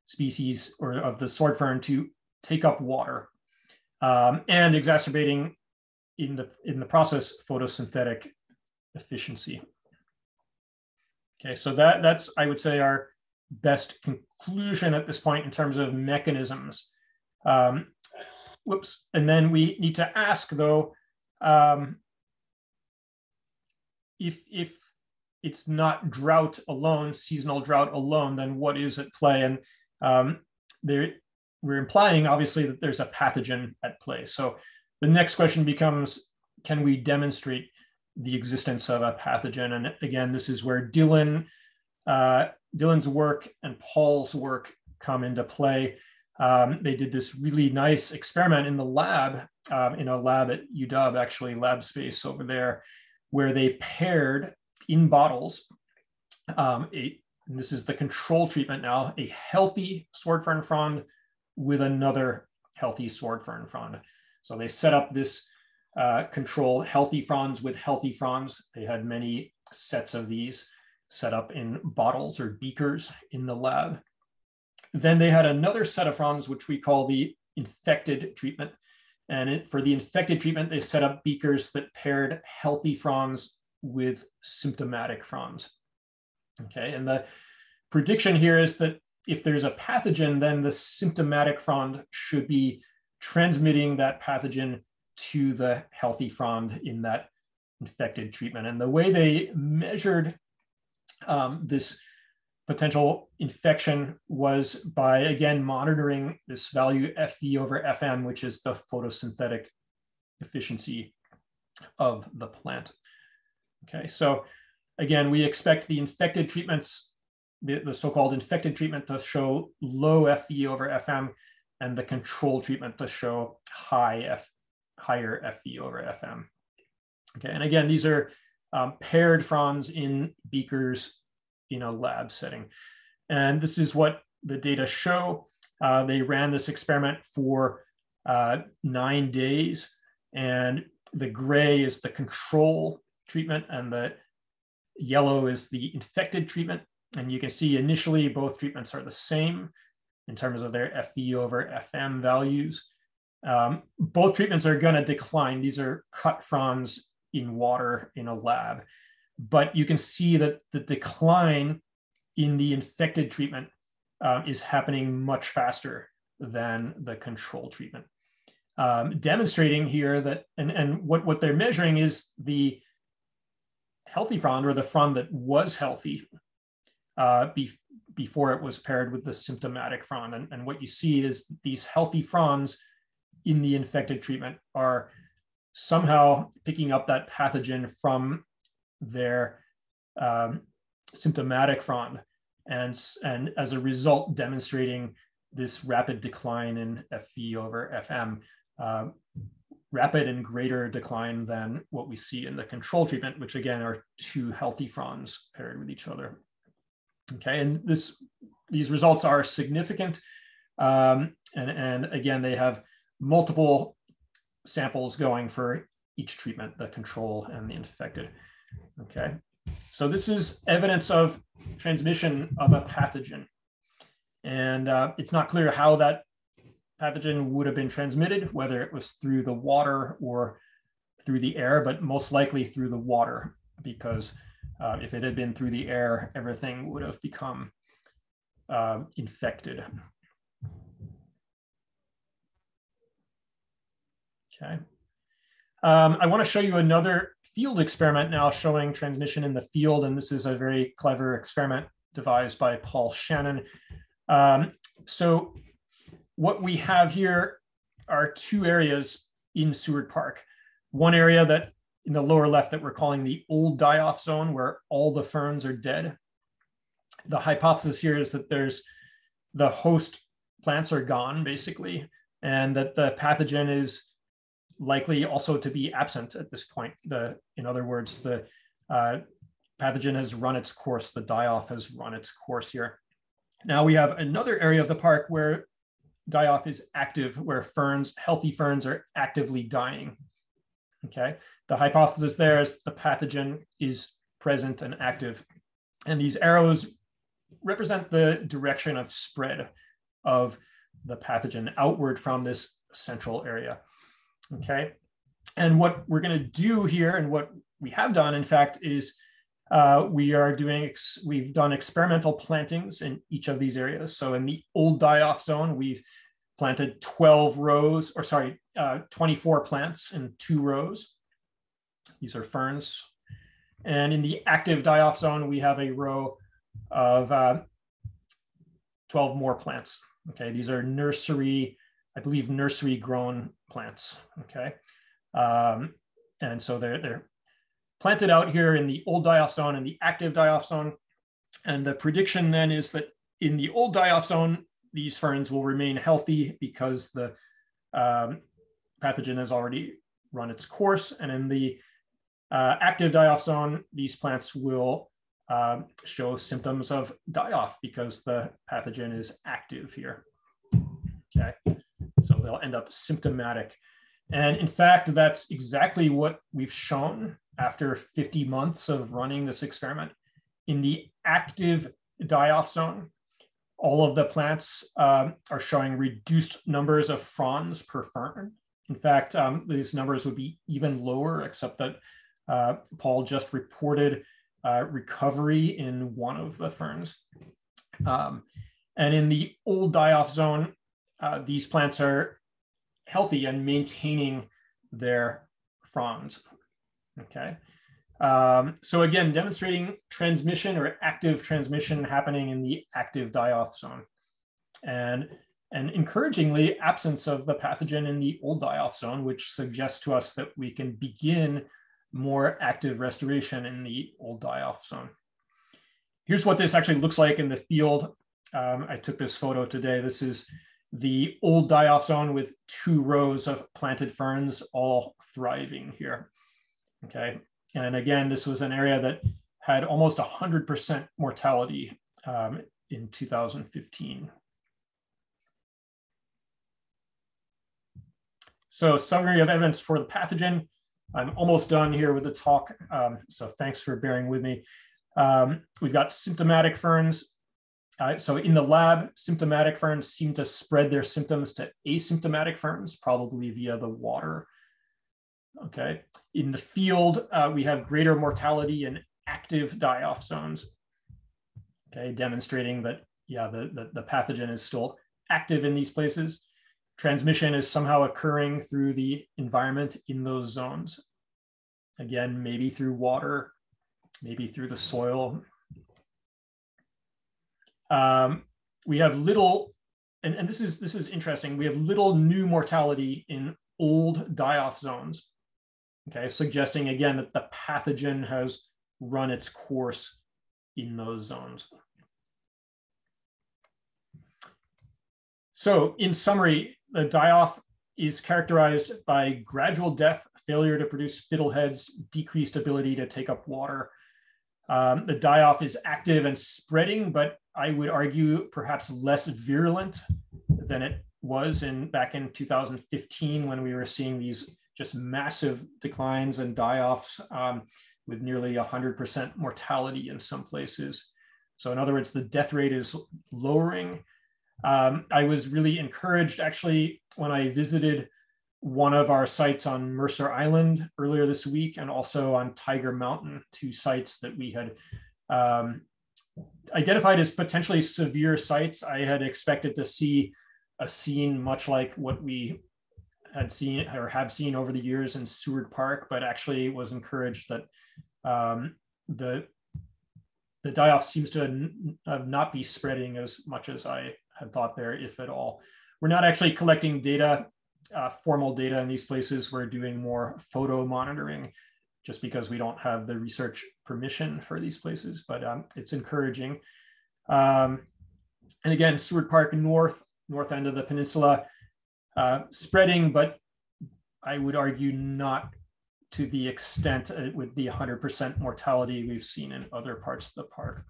species or of the sword fern to take up water um, and exacerbating in the in the process photosynthetic efficiency. Okay, so that that's I would say our best conclusion at this point in terms of mechanisms. Um, whoops, and then we need to ask though, um, if if it's not drought alone, seasonal drought alone, then what is at play? And um, there, we're implying obviously that there's a pathogen at play. So the next question becomes, can we demonstrate the existence of a pathogen? And again, this is where Dylan, uh, Dylan's work and Paul's work come into play. Um, they did this really nice experiment in the lab, um, in a lab at UW, actually lab space over there, where they paired in bottles um, a, this is the control treatment now, a healthy sword fern frond with another healthy sword fern frond. So they set up this uh, control healthy fronds with healthy fronds. They had many sets of these set up in bottles or beakers in the lab. Then they had another set of fronds, which we call the infected treatment. And it, for the infected treatment, they set up beakers that paired healthy fronds with symptomatic fronds. Okay, and the prediction here is that if there's a pathogen, then the symptomatic frond should be transmitting that pathogen to the healthy frond in that infected treatment. And the way they measured um, this potential infection was by, again, monitoring this value FV over FM, which is the photosynthetic efficiency of the plant. Okay, so again, we expect the infected treatments, the, the so-called infected treatment to show low FV over FM and the control treatment to show high F, higher FV over FM. Okay, and again, these are um, paired fronds in beakers in a lab setting. And this is what the data show. Uh, they ran this experiment for uh, nine days, and the gray is the control treatment, and the yellow is the infected treatment. And you can see initially both treatments are the same in terms of their FV over FM values. Um, both treatments are going to decline. These are cut fronds in water in a lab. But you can see that the decline in the infected treatment uh, is happening much faster than the control treatment. Um, demonstrating here that, and, and what, what they're measuring is the healthy frond or the frond that was healthy uh, be, before it was paired with the symptomatic frond. And, and what you see is these healthy fronds in the infected treatment are somehow picking up that pathogen from their um, symptomatic frond and, and as a result demonstrating this rapid decline in FV over FM, uh, rapid and greater decline than what we see in the control treatment, which again are two healthy fronds paired with each other. Okay, and this these results are significant. Um, and, and again, they have multiple samples going for each treatment, the control and the infected. Okay, so this is evidence of transmission of a pathogen. And uh, it's not clear how that pathogen would have been transmitted, whether it was through the water or through the air, but most likely through the water, because uh, if it had been through the air, everything would have become uh, infected. Okay. Um, I want to show you another field experiment now showing transmission in the field, and this is a very clever experiment devised by Paul Shannon. Um, so what we have here are two areas in Seward Park. One area that in the lower left that we're calling the old die-off zone where all the ferns are dead. The hypothesis here is that there's the host plants are gone basically, and that the pathogen is likely also to be absent at this point. The, in other words, the uh, pathogen has run its course, the die-off has run its course here. Now we have another area of the park where die-off is active, where ferns, healthy ferns are actively dying. Okay, the hypothesis there is the pathogen is present and active. And these arrows represent the direction of spread of the pathogen outward from this central area. Okay. And what we're going to do here, and what we have done, in fact, is uh, we are doing, we've done experimental plantings in each of these areas. So in the old die-off zone, we've planted 12 rows, or sorry, uh, 24 plants in two rows. These are ferns. And in the active die-off zone, we have a row of uh, 12 more plants. Okay, these are nursery, I believe nursery grown plants, okay? Um, and so they're, they're planted out here in the old die-off zone and the active die-off zone. And the prediction then is that in the old die-off zone, these ferns will remain healthy because the um, pathogen has already run its course. And in the uh, active die-off zone, these plants will uh, show symptoms of die-off because the pathogen is active here. Okay. So they'll end up symptomatic. And in fact, that's exactly what we've shown after 50 months of running this experiment. In the active die-off zone, all of the plants um, are showing reduced numbers of fronds per fern. In fact, um, these numbers would be even lower, except that uh, Paul just reported uh, recovery in one of the ferns. Um, and in the old die-off zone, uh, these plants are healthy and maintaining their fronds. Okay. Um, so again, demonstrating transmission or active transmission happening in the active die-off zone. And, and encouragingly, absence of the pathogen in the old die-off zone, which suggests to us that we can begin more active restoration in the old die-off zone. Here's what this actually looks like in the field. Um, I took this photo today. This is the old die-off zone with two rows of planted ferns all thriving here. Okay, and again, this was an area that had almost 100% mortality um, in 2015. So summary of evidence for the pathogen. I'm almost done here with the talk, um, so thanks for bearing with me. Um, we've got symptomatic ferns. Uh, so in the lab, symptomatic ferns seem to spread their symptoms to asymptomatic ferns, probably via the water. Okay, in the field, uh, we have greater mortality in active die-off zones. Okay, demonstrating that, yeah, the, the, the pathogen is still active in these places. Transmission is somehow occurring through the environment in those zones. Again, maybe through water, maybe through the soil. Um, we have little, and, and this is this is interesting. We have little new mortality in old die-off zones. Okay, suggesting again that the pathogen has run its course in those zones. So in summary, the die-off is characterized by gradual death, failure to produce fiddleheads, decreased ability to take up water. Um, the die-off is active and spreading, but I would argue perhaps less virulent than it was in back in 2015 when we were seeing these just massive declines and die-offs um, with nearly 100% mortality in some places. So in other words, the death rate is lowering. Um, I was really encouraged actually when I visited one of our sites on Mercer Island earlier this week and also on Tiger Mountain, two sites that we had um, identified as potentially severe sites. I had expected to see a scene much like what we had seen or have seen over the years in Seward Park, but actually was encouraged that um, the the die-off seems to not be spreading as much as I had thought there, if at all. We're not actually collecting data, uh, formal data in these places. We're doing more photo monitoring just because we don't have the research permission for these places, but um, it's encouraging. Um, and again, Seward Park North, north end of the peninsula, uh, spreading, but I would argue not to the extent uh, with the 100% mortality we've seen in other parts of the park.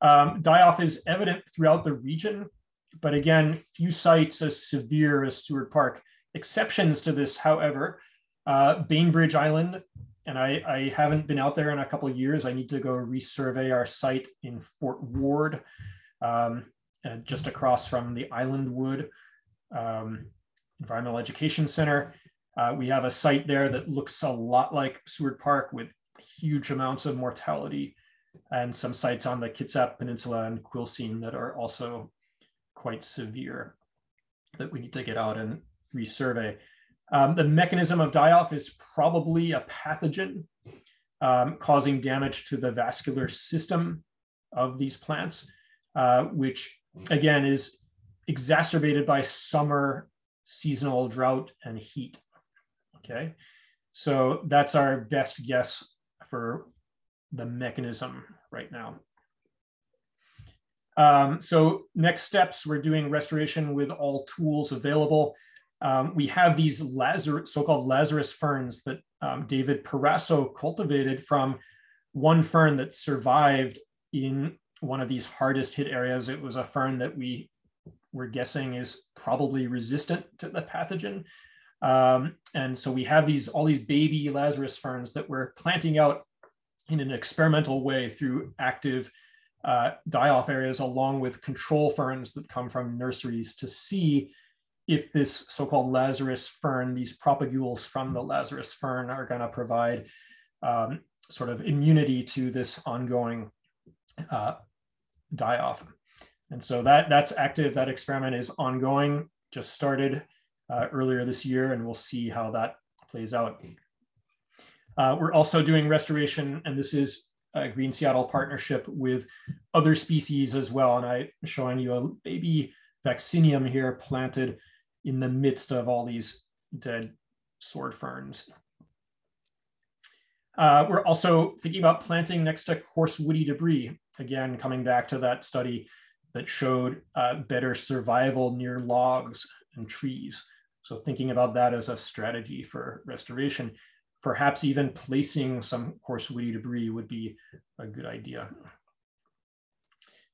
Um, die-off is evident throughout the region, but again, few sites as severe as Seward Park. Exceptions to this, however, uh, Bainbridge Island, and I, I, haven't been out there in a couple of years. I need to go resurvey our site in Fort Ward, um, uh, just across from the Island Islandwood um, Environmental Education Center. Uh, we have a site there that looks a lot like Seward Park with huge amounts of mortality and some sites on the Kitsap Peninsula and Quilcene that are also quite severe that we need to get out and resurvey. Um, the mechanism of die-off is probably a pathogen um, causing damage to the vascular system of these plants, uh, which again is exacerbated by summer seasonal drought and heat. Okay, so that's our best guess for the mechanism right now. Um, so next steps, we're doing restoration with all tools available. Um, we have these so-called Lazarus ferns that um, David Perasso cultivated from one fern that survived in one of these hardest hit areas. It was a fern that we were guessing is probably resistant to the pathogen. Um, and so we have these all these baby Lazarus ferns that we're planting out in an experimental way through active uh, die-off areas along with control ferns that come from nurseries to see if this so-called Lazarus fern, these propagules from the Lazarus fern are going to provide um, sort of immunity to this ongoing uh, die-off. And so that that's active. That experiment is ongoing. Just started uh, earlier this year, and we'll see how that plays out. Uh, we're also doing restoration, and this is a Green Seattle partnership with other species as well. And I'm showing you a baby vaccinium here planted in the midst of all these dead sword ferns. Uh, we're also thinking about planting next to coarse woody debris. Again, coming back to that study that showed uh, better survival near logs and trees. So thinking about that as a strategy for restoration, perhaps even placing some coarse woody debris would be a good idea.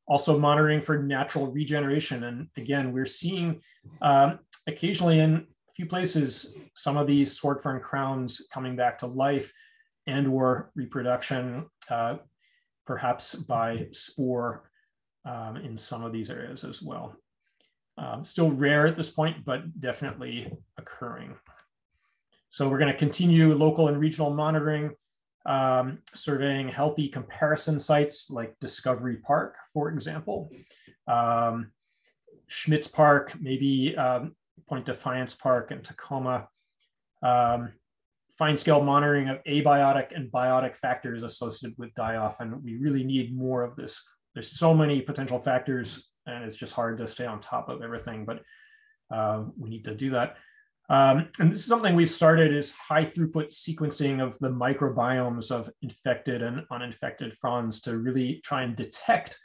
Also monitoring for natural regeneration. And again, we're seeing um, occasionally in a few places, some of these sword fern crowns coming back to life and or reproduction, uh, perhaps by spore um, in some of these areas as well. Um, still rare at this point, but definitely occurring. So we're going to continue local and regional monitoring, um, surveying healthy comparison sites like Discovery Park, for example, um, Schmitz Park, maybe um, Point Defiance Park in Tacoma, um, fine scale monitoring of abiotic and biotic factors associated with die-off. And we really need more of this. There's so many potential factors and it's just hard to stay on top of everything, but uh, we need to do that. Um, and this is something we've started is high throughput sequencing of the microbiomes of infected and uninfected fronds to really try and detect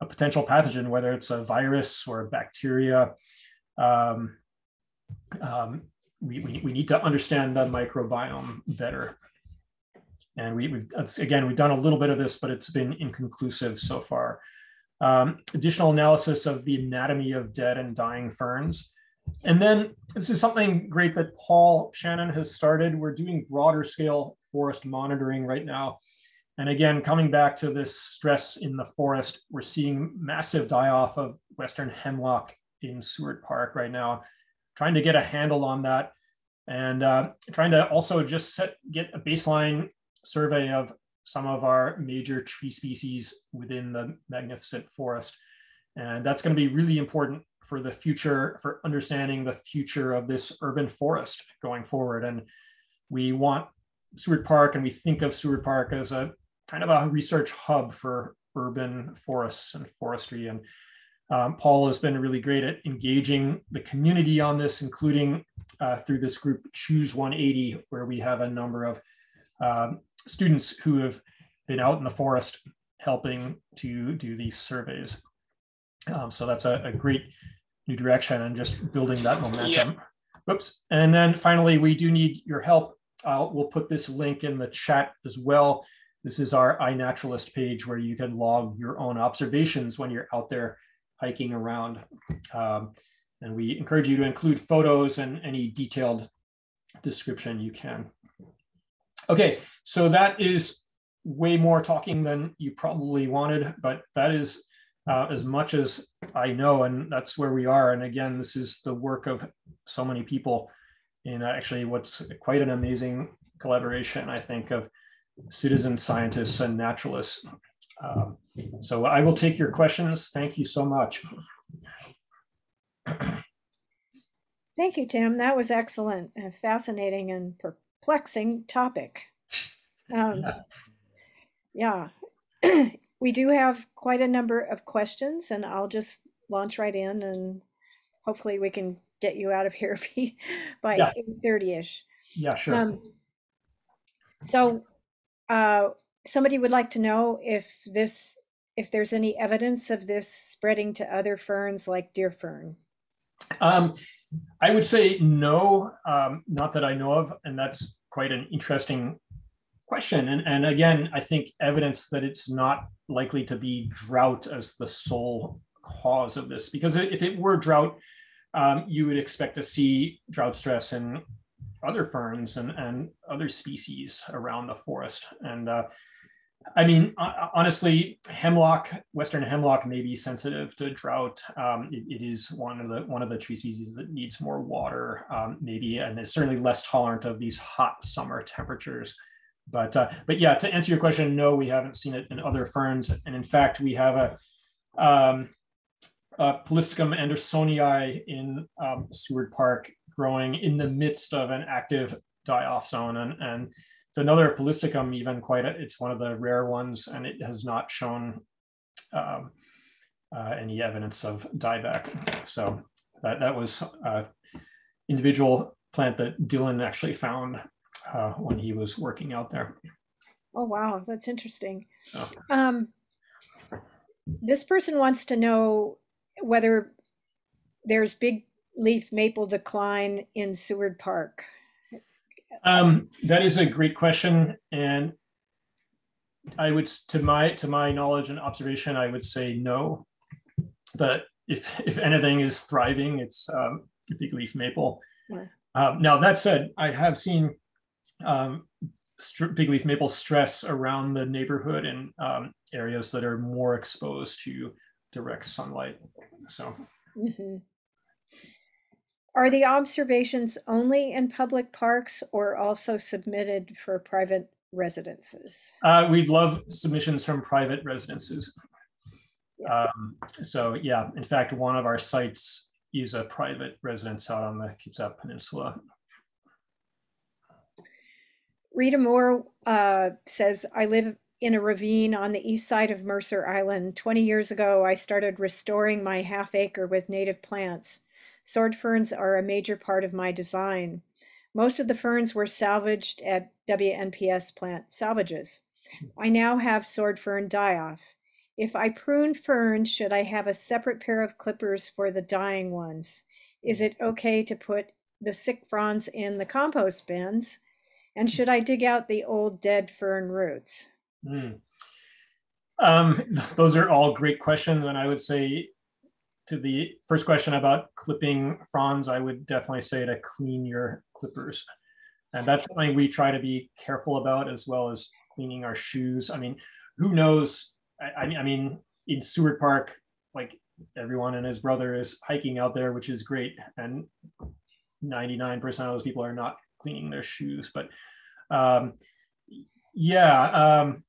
a potential pathogen, whether it's a virus or a bacteria. Um, um, we, we, we need to understand the microbiome better. And we, have again, we've done a little bit of this, but it's been inconclusive so far. Um, additional analysis of the anatomy of dead and dying ferns. And then this is something great that Paul Shannon has started. We're doing broader scale forest monitoring right now. And again, coming back to this stress in the forest, we're seeing massive die off of Western hemlock in Seward Park right now trying to get a handle on that and uh, trying to also just set, get a baseline survey of some of our major tree species within the magnificent forest. And that's going to be really important for the future, for understanding the future of this urban forest going forward. And we want Seward Park, and we think of Seward Park as a kind of a research hub for urban forests and forestry. And um, Paul has been really great at engaging the community on this, including uh, through this group Choose 180, where we have a number of um, students who have been out in the forest helping to do these surveys. Um, so that's a, a, great new direction and just building that momentum. Yeah. Oops. And then finally, we do need your help. Uh, we'll put this link in the chat as well. This is our iNaturalist page where you can log your own observations when you're out there hiking around. Um, and we encourage you to include photos and any detailed description you can. Okay, so that is way more talking than you probably wanted, but that is uh, as much as I know, and that's where we are. And again, this is the work of so many people in actually what's quite an amazing collaboration, I think, of citizen scientists and naturalists um, so I will take your questions. Thank you so much. Thank you, Tim. That was excellent, a fascinating and perplexing topic. Um, yeah, we do have quite a number of questions, and I'll just launch right in, and hopefully we can get you out of here by yeah. 8.30ish. Yeah, sure. Um, so uh, somebody would like to know if this if there's any evidence of this spreading to other ferns like deer fern. Um, I would say no, um, not that I know of, and that's quite an interesting question. And, and again, I think evidence that it's not likely to be drought as the sole cause of this, because if it were drought, um, you would expect to see drought stress in other ferns and, and other species around the forest. And uh, I mean, honestly, hemlock, Western hemlock, may be sensitive to drought. Um, it, it is one of the one of the tree species that needs more water, um, maybe, and is certainly less tolerant of these hot summer temperatures. But uh, but yeah, to answer your question, no, we haven't seen it in other ferns, and in fact, we have a, um, a Polystichum andersonii in um, Seward Park growing in the midst of an active die-off zone, and and it's another polystichum, even quite. A, it's one of the rare ones, and it has not shown um, uh, any evidence of dieback. So that that was uh, individual plant that Dylan actually found uh, when he was working out there. Oh wow, that's interesting. Oh. Um, this person wants to know whether there's big leaf maple decline in Seward Park. Um, that is a great question, and I would, to my to my knowledge and observation, I would say no. But if if anything is thriving, it's um, big leaf maple. Yeah. Um, now that said, I have seen um, big leaf maple stress around the neighborhood in um, areas that are more exposed to direct sunlight. So Mhm. Are the observations only in public parks or also submitted for private residences? uh, we'd love submissions from private residences. Um, so yeah, in fact, one of our sites is a private residence out on the Kitsap Peninsula. Rita Moore uh, says, I live in a ravine on the east side of Mercer Island. 20 years ago, I started restoring my half acre with native plants. Sword ferns are a major part of my design. Most of the ferns were salvaged at WNPS plant salvages. I now have sword fern die off. If I prune ferns, should I have a separate pair of clippers for the dying ones? Is it okay to put the sick fronds in the compost bins? And should I dig out the old dead fern roots? Hmm. Um, those are all great questions, and I would say to the first question about clipping fronds, I would definitely say to clean your clippers, and that's something we try to be careful about as well as cleaning our shoes. I mean, who knows? I, I mean, in Seward Park, like everyone and his brother is hiking out there, which is great, and 99% of those people are not cleaning their shoes. But um, yeah, um,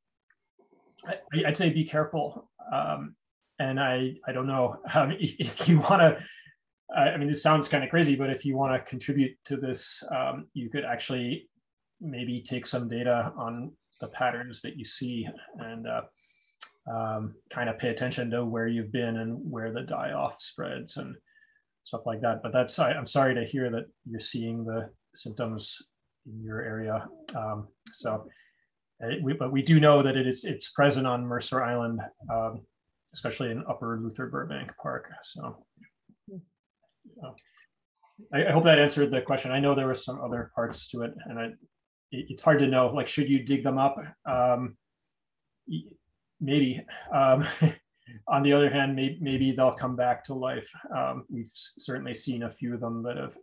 I, I'd say be careful. Um, and I, I don't know um, if, if you want to. I mean, this sounds kind of crazy, but if you want to contribute to this, um, you could actually maybe take some data on the patterns that you see and uh, um, kind of pay attention to where you've been and where the die off spreads and stuff like that. But that's I, I'm sorry to hear that you're seeing the symptoms in your area. Um, so, uh, we, but we do know that it is it's present on Mercer Island, um, especially in Upper Luther Burbank Park. So, uh, I, I hope that answered the question. I know there were some other parts to it, and I, it, it's hard to know. Like, should you dig them up? Um, maybe. Um, on the other hand, maybe, maybe they'll come back to life. Um, we've certainly seen a few of them that have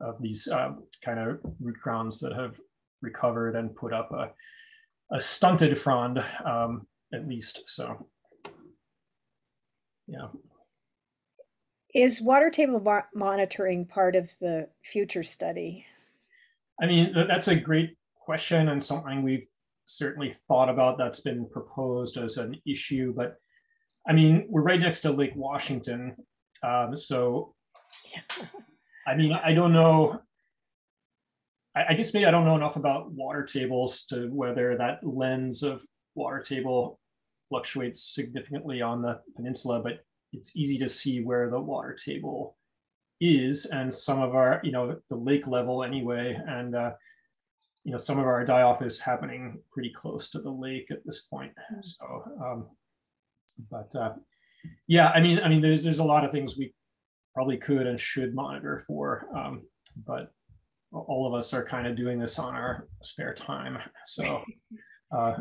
of these um, kind of root crowns that have recovered and put up a, a stunted frond, um, at least. So, yeah. Is water table mo- monitoring part of the future study? I mean, that's a great question and something we've certainly thought about that's been proposed as an issue. But I mean, we're right next to Lake Washington. Um, so, I mean, I don't know. I, I guess maybe I don't know enough about water tables to whether that lens of water table fluctuates significantly on the peninsula, but it's easy to see where the water table is and some of our, you know, the lake level anyway. And, uh, you know, some of our die off is happening pretty close to the lake at this point. So, um, but uh, yeah, I mean, I mean, there's there's a lot of things we probably could and should monitor for, um, but all of us are kind of doing this on our spare time, so uh,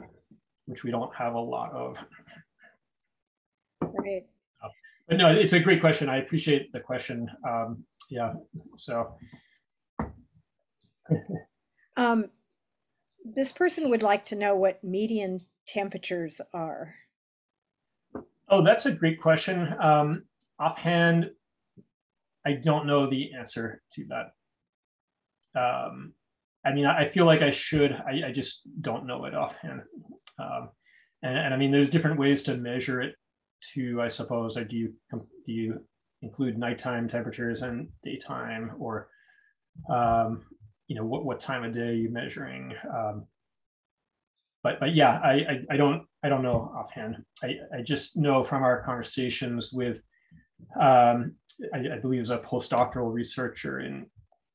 which we don't have a lot of. Right. But no, it's a great question. I appreciate the question. Um, yeah, so Um, this person would like to know what median temperatures are. oh, that's a great question. Um, offhand, I don't know the answer to that. Um, I mean, I I feel like I should. I, I just don't know it offhand. Um, and, and I mean, there's different ways to measure it too, I suppose. Or do you do you include nighttime temperatures and daytime, or um, you know, what, what time of day are you measuring? Um, but, but yeah, I, I, I don't, I don't know offhand. I, I just know from our conversations with, um, I, I believe was a postdoctoral researcher in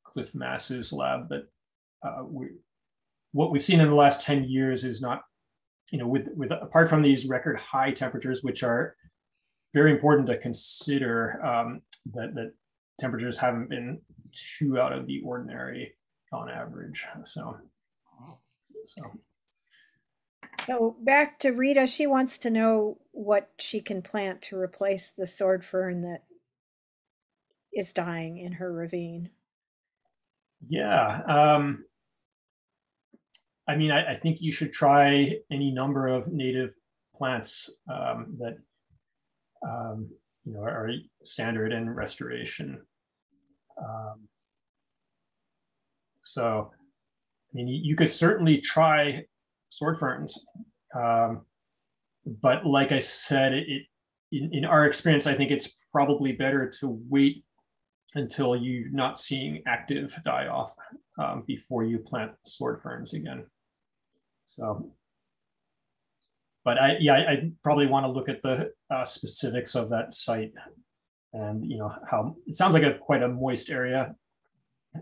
Cliff Mass's lab that uh, we, what we've seen in the last 10 years is not, you know, with, with apart from these record high temperatures, which are very important to consider, um, that, that temperatures haven't been too out of the ordinary on average. So, so So back to Rita, she wants to know what she can plant to replace the sword fern that is dying in her ravine. yeah. Um, I mean, I, I think you should try any number of native plants um, that um, you know are standard in restoration. Um, so, I mean, you, you could certainly try sword ferns, um, but like I said, it, in, in our experience, I think it's probably better to wait until you're not seeing active die off um, before you plant sword ferns again. So, but I, yeah, I, I probably want to look at the uh, specifics of that site and, you know, how it sounds like a quite a moist area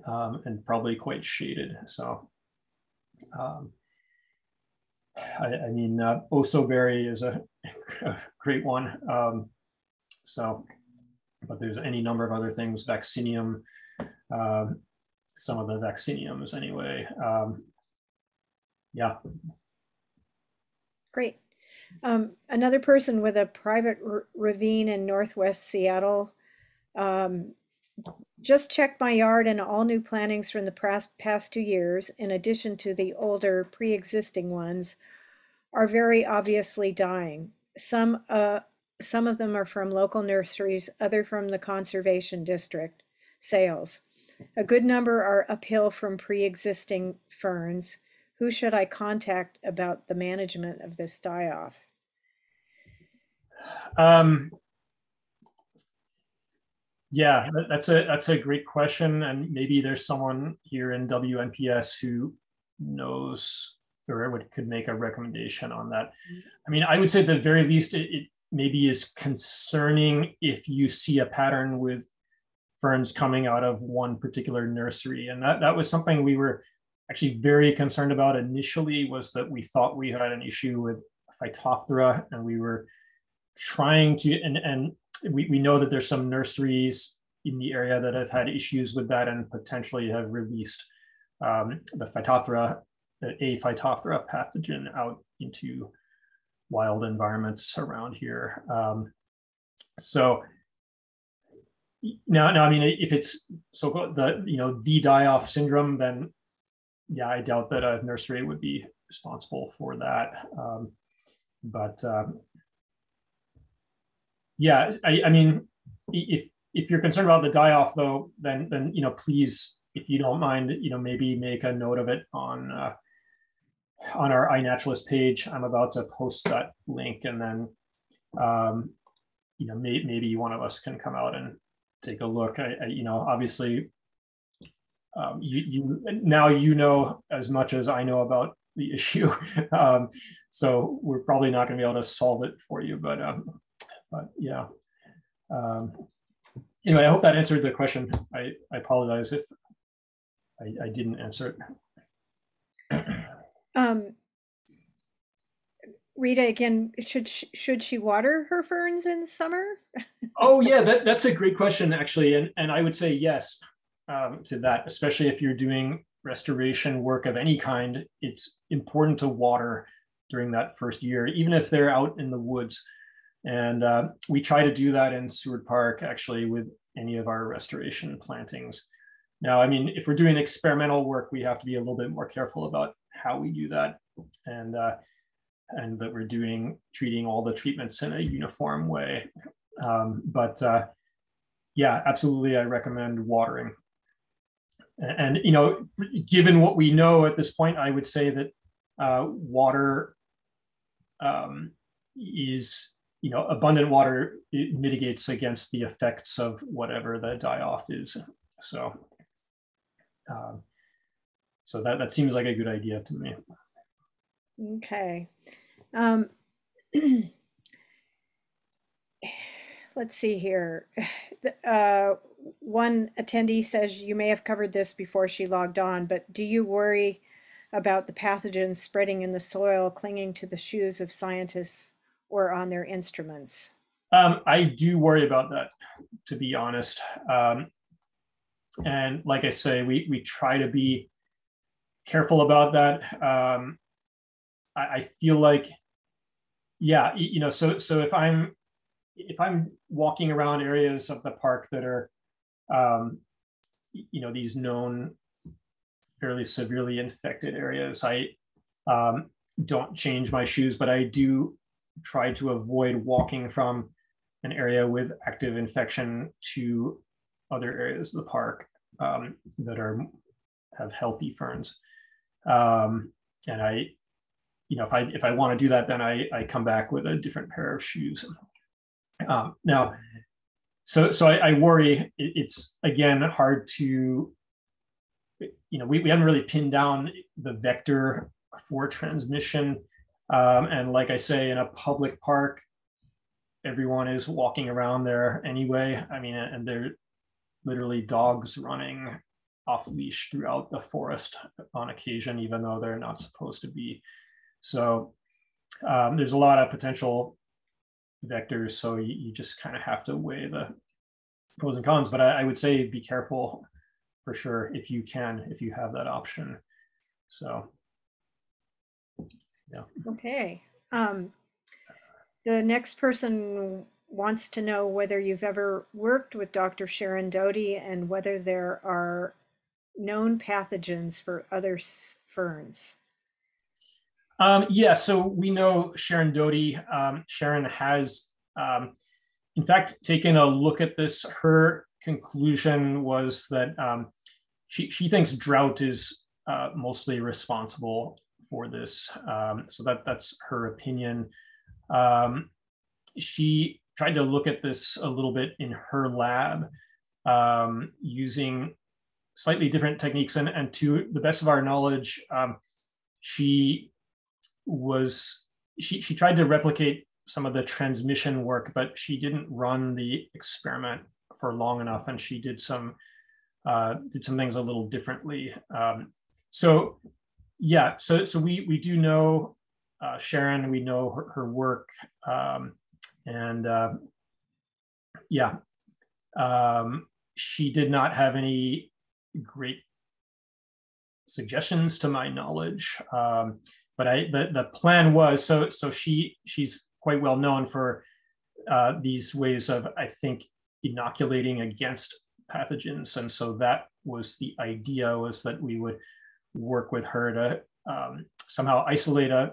um, and probably quite shaded. So, um, I, I mean, uh, Osoberry is a, a great one. Um, so, but there's any number of other things, vaccinium, um, some of the vacciniums anyway. Um, yeah, Great. Um, another person with a private ravine in northwest Seattle. Um, just checked my yard and all new plantings from the past, past two years, in addition to the older pre-existing ones, are very obviously dying. Some, uh, some of them are from local nurseries, other from the conservation district sales. A good number are uphill from pre-existing ferns. Who should I contact about the management of this die-off? Um, yeah, that's a that's a great question, and maybe there's someone here in WNPS who knows or would could make a recommendation on that. I mean, I would say the very least, it, it maybe is concerning if you see a pattern with ferns coming out of one particular nursery, and that that was something we were actually very concerned about initially. Was that we thought we had an issue with Phytophthora, and we were trying to and and we, we know that there's some nurseries in the area that have had issues with that and potentially have released um, the Phytophthora, a Phytophthora pathogen out into wild environments around here. Um, so now, now, I mean, if it's so called the you know the die-off syndrome, then yeah, I doubt that a nursery would be responsible for that. Um, but um, yeah, I, I mean, if if you're concerned about the die off though, then then you know, please, if you don't mind, you know, maybe make a note of it on uh, on our iNaturalist page. I'm about to post that link, and then um, you know, may, maybe one of us can come out and take a look. I, I you know, obviously, um, you you now you know as much as I know about the issue, um, so we're probably not going to be able to solve it for you, but um, but yeah. Um, anyway, I hope that answered the question. I, I apologize if I, I didn't answer it. Um, Rita, again, should she, should she water her ferns in summer? oh yeah, that, that's a great question actually, and and I would say yes um, to that, especially if you're doing restoration work of any kind. It's important to water during that first year, even if they're out in the woods. And uh, we try to do that in Seward Park actually with any of our restoration plantings. Now, I mean, if we're doing experimental work, we have to be a little bit more careful about how we do that, and uh, and that we're doing treating all the treatments in a uniform way. Um, but uh, yeah, absolutely, I recommend watering. And, you know, given what we know at this point, I would say that uh, water um, is you know, abundant water mitigates against the effects of whatever the die off is. So, um, so that that seems like a good idea to me. Okay. Um, let's see here. Uh, one attendee says you may have covered this before she logged on, but do you worry about the pathogens spreading in the soil, clinging to the shoes of scientists or on their instruments? Um, I do worry about that, to be honest. Um, and like I say, we we try to be careful about that. Um, I, I feel like, yeah, you know, so so if I'm if I'm walking around areas of the park that are, um, you know, these known fairly severely infected areas, I um, don't change my shoes, but I do try to avoid walking from an area with active infection to other areas of the park um, that are have healthy ferns. Um, and I, you know, if I if I want to do that, then I I come back with a different pair of shoes. Um, now, so so I, I worry it's again hard to, you know, we, we haven't really pinned down the vector for transmission. Um, and like I say, in a public park, everyone is walking around there anyway. I mean, and they're literally dogs running off leash throughout the forest on occasion, even though they're not supposed to be. So um, there's a lot of potential vectors. So you, you just kind of have to weigh the pros and cons. But I, I would say be careful for sure if you can, if you have that option. So yeah. Okay. Um, the next person wants to know whether you've ever worked with Dr. Sharon Doty and whether there are known pathogens for other ferns. Um, yeah, so we know Sharon Doty. Um, Sharon has, um, in fact, taken a look at this. Her conclusion was that um, she, she thinks drought is uh, mostly responsible for this. Um, so that that's her opinion. Um, she tried to look at this a little bit in her lab using slightly different techniques. And, and to the best of our knowledge, she was she she tried to replicate some of the transmission work, but she didn't run the experiment for long enough, and she did some uh, did some things a little differently. Um, so yeah, so so we we do know uh, Sharon, we know her, her work, um, and uh, yeah, um, she did not have any great suggestions to my knowledge. Um, but I the, the plan was so so she she's quite well known for uh, these ways of I think inoculating against pathogens, and so that was the idea was that we would work with her to um, somehow isolate a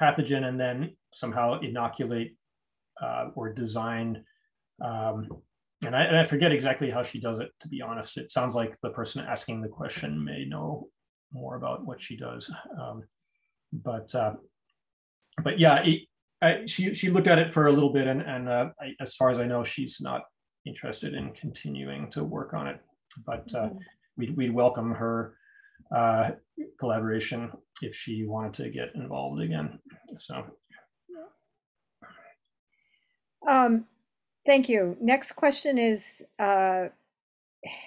pathogen and then somehow inoculate uh, or design. Um, and I, and I forget exactly how she does it. To be honest, it sounds like the person asking the question may know more about what she does. Um, but uh, but yeah, it, I, she she looked at it for a little bit, and and uh, I, as far as I know, she's not interested in continuing to work on it. But uh, we'd we'd welcome her uh, collaboration if she wanted to get involved again. So Um, thank you. Next question is, uh,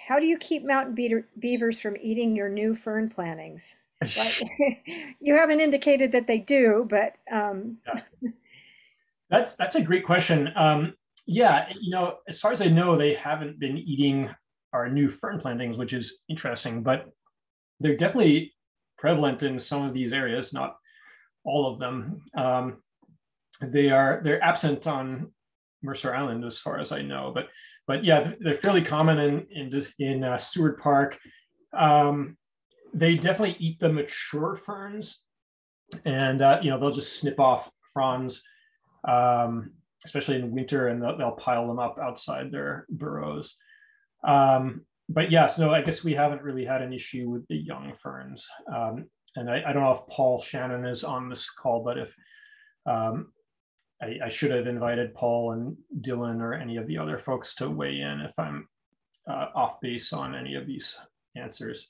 how do you keep mountain beaver, beavers from eating your new fern plantings? You haven't indicated that they do, but um, That's that's a great question. Um, yeah, you know, as far as I know, they haven't been eating our new fern plantings, which is interesting. But they're definitely prevalent in some of these areas, not all of them. Um, they are they're absent on Mercer Island, as far as I know. But but yeah, they're fairly common in in in uh, Seward Park. Um, they definitely eat the mature ferns, and uh, you know they'll just snip off fronds um, especially in winter, and they'll, they'll, pile them up outside their burrows. Um, but yeah, so I guess we haven't really had an issue with the young ferns. Um, and I, I, don't know if Paul Shannon is on this call, but if um, I, I, should have invited Paul and Dylan or any of the other folks to weigh in if I'm uh, off base on any of these answers.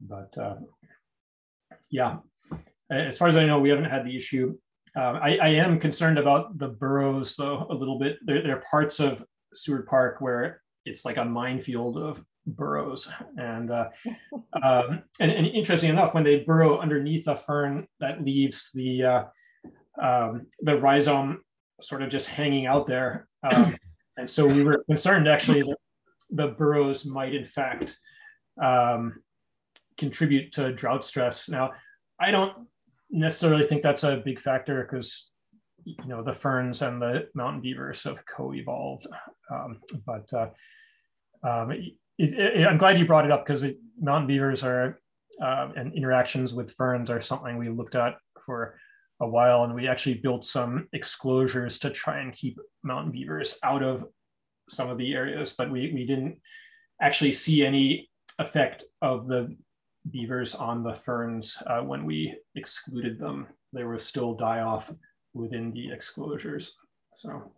But uh, yeah, as far as I know, we haven't had the issue. Um, I, I, am concerned about the burrows though a little bit. There, there, are parts of Seward Park where it's like a minefield of burrows, and, uh, um, and, and interesting enough, when they burrow underneath a fern, that leaves the uh, um, the rhizome sort of just hanging out there. Um, and so we were concerned actually that the burrows might in fact um, contribute to drought stress. Now, I don't necessarily think that's a big factor because you know the ferns and the mountain beavers have co-evolved. Um, but uh, um, it, it, I'm glad you brought it up because mountain beavers are uh, and interactions with ferns are something we looked at for a while, and we actually built some exclosures to try and keep mountain beavers out of some of the areas, but we, we didn't actually see any effect of the beavers on the ferns uh, when we excluded them. There was still die off within the exclosures. So.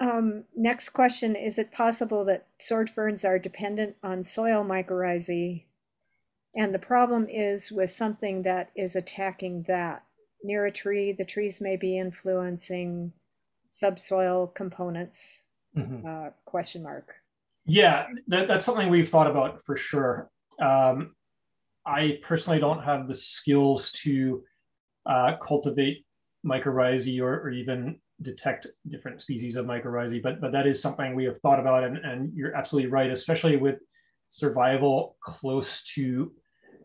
Um, next question, is it possible that sword ferns are dependent on soil mycorrhizae and the problem is with something that is attacking that. Near a tree, the trees may be influencing subsoil components. Mm-hmm. Uh, question mark. Yeah, that, that's something we've thought about for sure. Um, I personally don't have the skills to uh, cultivate mycorrhizae or, or, even detect different species of mycorrhizae, but but that is something we have thought about, and, and you're absolutely right, especially with survival close to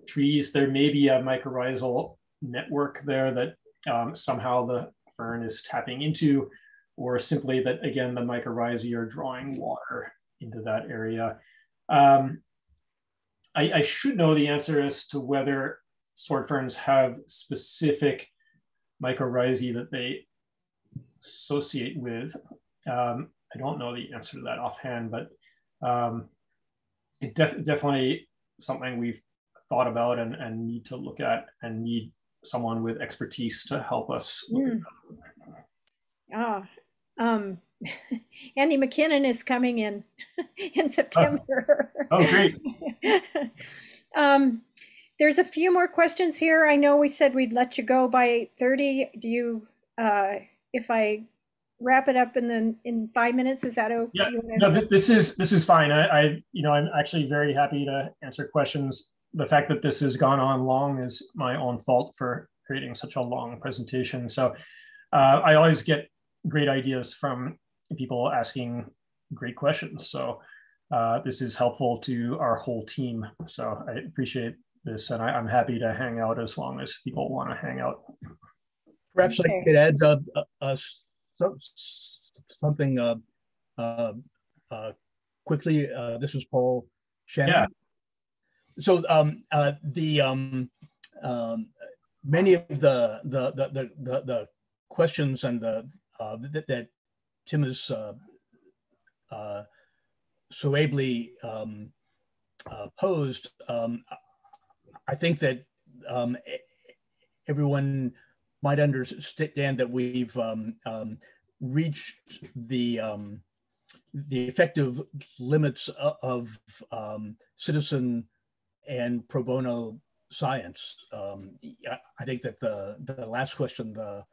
trees, there may be a mycorrhizal network there that um, somehow the fern is tapping into, or simply that, again, the mycorrhizae are drawing water into that area. Um, I, I, should know the answer as to whether sword ferns have specific mycorrhizae that they associate with. Um, I don't know the answer to that offhand, but um, it def definitely something we've thought about and, and need to look at and need someone with expertise to help us. Mm. Ah, um, Andy MacKinnon is coming in in September. Oh, oh great. um, there's a few more questions here. I know we said we'd let you go by 8:30. Do you, uh, if I wrap it up in the in five minutes, is that okay? Yeah. No, this is this is fine. I, I, you know, I'm actually very happy to answer questions the fact that this has gone on long is my own fault for creating such a long presentation. So uh, I always get great ideas from people asking great questions. So uh, this is helpful to our whole team. So I appreciate this and I, am happy to hang out as long as people want to hang out. Perhaps I could add uh, uh, something uh, uh, uh, quickly. this is Paul Shannon. Yeah so um, uh, the um, um, many of the the the the, the questions and the uh, that, that Tim has uh, uh, so ably um, uh, posed, um, I think that um, everyone might understand that we've um, um, reached the um, the effective limits of um, citizen and pro bono science. Um, I think that the the last question, the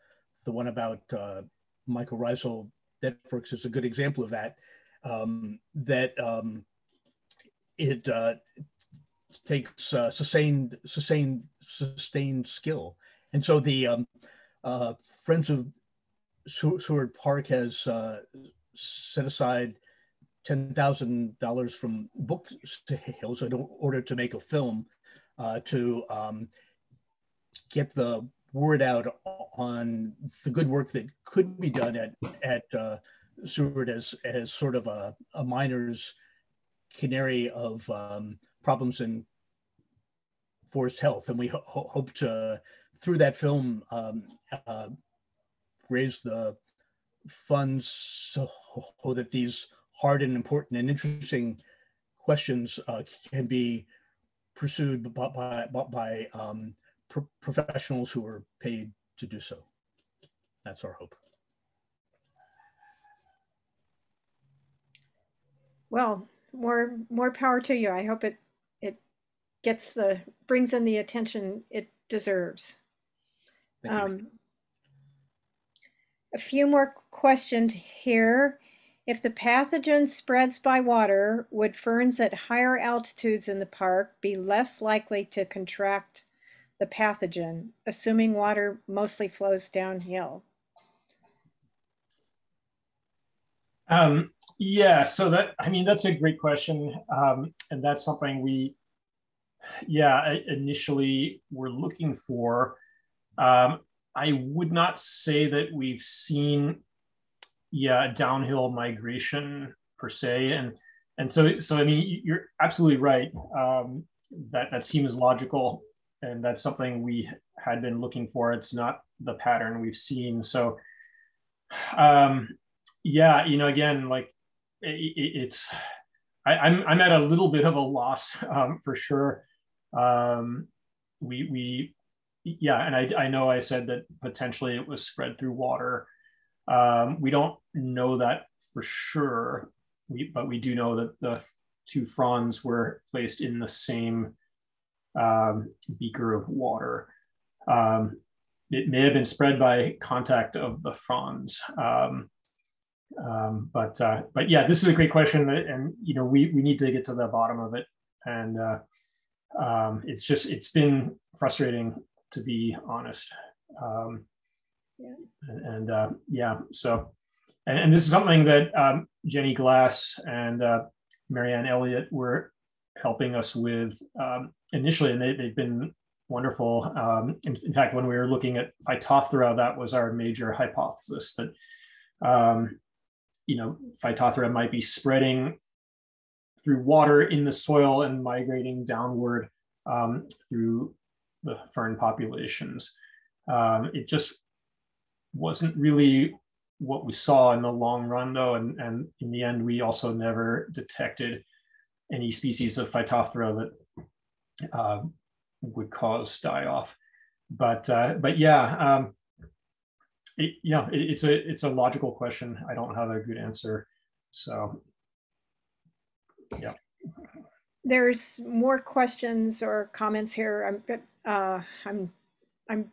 the one about uh, mycorrhizal networks, is a good example of that. Um, that um, it uh, takes uh, sustained sustained sustained skill, and so the um, uh, Friends of Seward Park has uh, set aside ten thousand dollars from book sales in order to make a film uh, to um, get the word out on the good work that could be done at at uh, Seward as as sort of a, a miner's canary of um, problems in forest health, and we ho hope to through that film um, uh, raise the funds so, that these hard and important and interesting questions uh, can be pursued by, by, by um, pro professionals who are paid to do so. That's our hope. Well, more more power to you. I hope it it gets the, brings in the attention it deserves. Thank you. Um, a few more questions here. If the pathogen spreads by water, would ferns at higher altitudes in the park be less likely to contract the pathogen, assuming water mostly flows downhill? Um, yeah, so that, I mean, that's a great question. Um, and that's something we, yeah, initially were looking for. Um, I would not say that we've seen, yeah, downhill migration per se. And, and so, so, I mean, you're absolutely right. Um, that, that seems logical. And that's something we had been looking for. It's not the pattern we've seen. So, um, yeah, you know, again, like it, it, it's, I, I'm, I'm at a little bit of a loss um, for sure. Um, we, we, yeah, and I, I know I said that potentially it was spread through water. Um, we don't know that for sure, we, but we do know that the two fronds were placed in the same um, beaker of water. Um, it may have been spread by contact of the fronds. Um, um, but uh, but yeah, this is a great question, and you know we we need to get to the bottom of it, and uh, um, it's just it's been frustrating to be honest. Um, Yeah. And, and, uh, yeah, so and, and this is something that um, Jenny Glass and uh, Marianne Elliott were helping us with um, initially, and they, they've been wonderful. Um, in, in fact, when we were looking at Phytophthora, that was our major hypothesis that um, you know, Phytophthora might be spreading through water in the soil and migrating downward um, through the fern populations. Um, it just wasn't really what we saw in the long run, though, and, and in the end, we also never detected any species of Phytophthora that uh, would cause die-off. But uh, but yeah, um, it, yeah, it, it's a it's a logical question. I don't have a good answer. So yeah. There's more questions or comments here. I'm uh, I'm I'm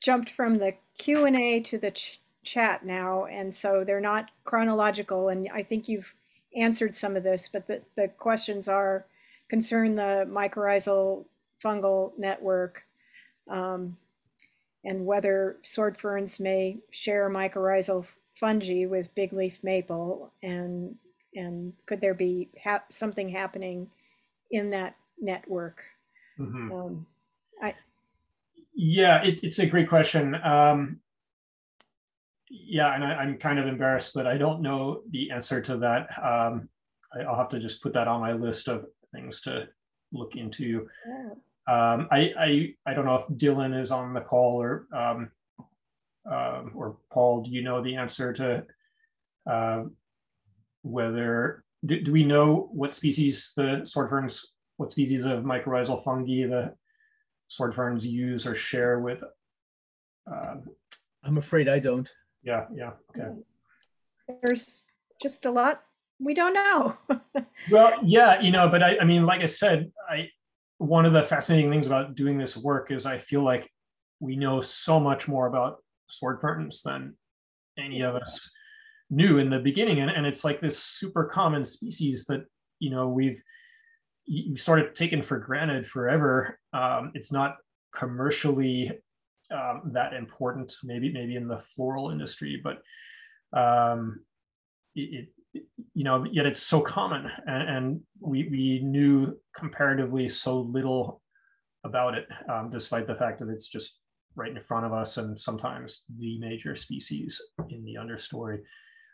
jumped from the Q and A to the ch chat now, and so they're not chronological. And I think you've answered some of this, but the, the questions are concern the mycorrhizal fungal network. Um, and whether sword ferns may share mycorrhizal fungi with big leaf maple and and could there be hap- something happening in that network Mhm. um, Yeah, it, it's a great question. Um, yeah, and I, I'm kind of embarrassed that I don't know the answer to that. Um, I, I'll have to just put that on my list of things to look into. yeah. Um, I, I I don't know if Dylan is on the call or um, um, or Paul. Do you know the answer to uh, whether do, do we know what species the sword ferns, what species of mycorrhizal fungi the sword ferns use or share with? Um, I'm afraid I don't. Yeah, yeah, okay. there's just a lot we don't know Well, yeah, you know, but I, I mean, like I said, I one of the fascinating things about doing this work is I feel like we know so much more about sword ferns than any of us knew in the beginning, and, and it's like this super common species that you know we've you've sort of taken for granted forever. Um, it's not commercially um, that important, maybe maybe in the floral industry, but um, it, it you know, yet it's so common, and, and we we knew comparatively so little about it, um, despite the fact that it's just right in front of us, and sometimes the major species in the understory.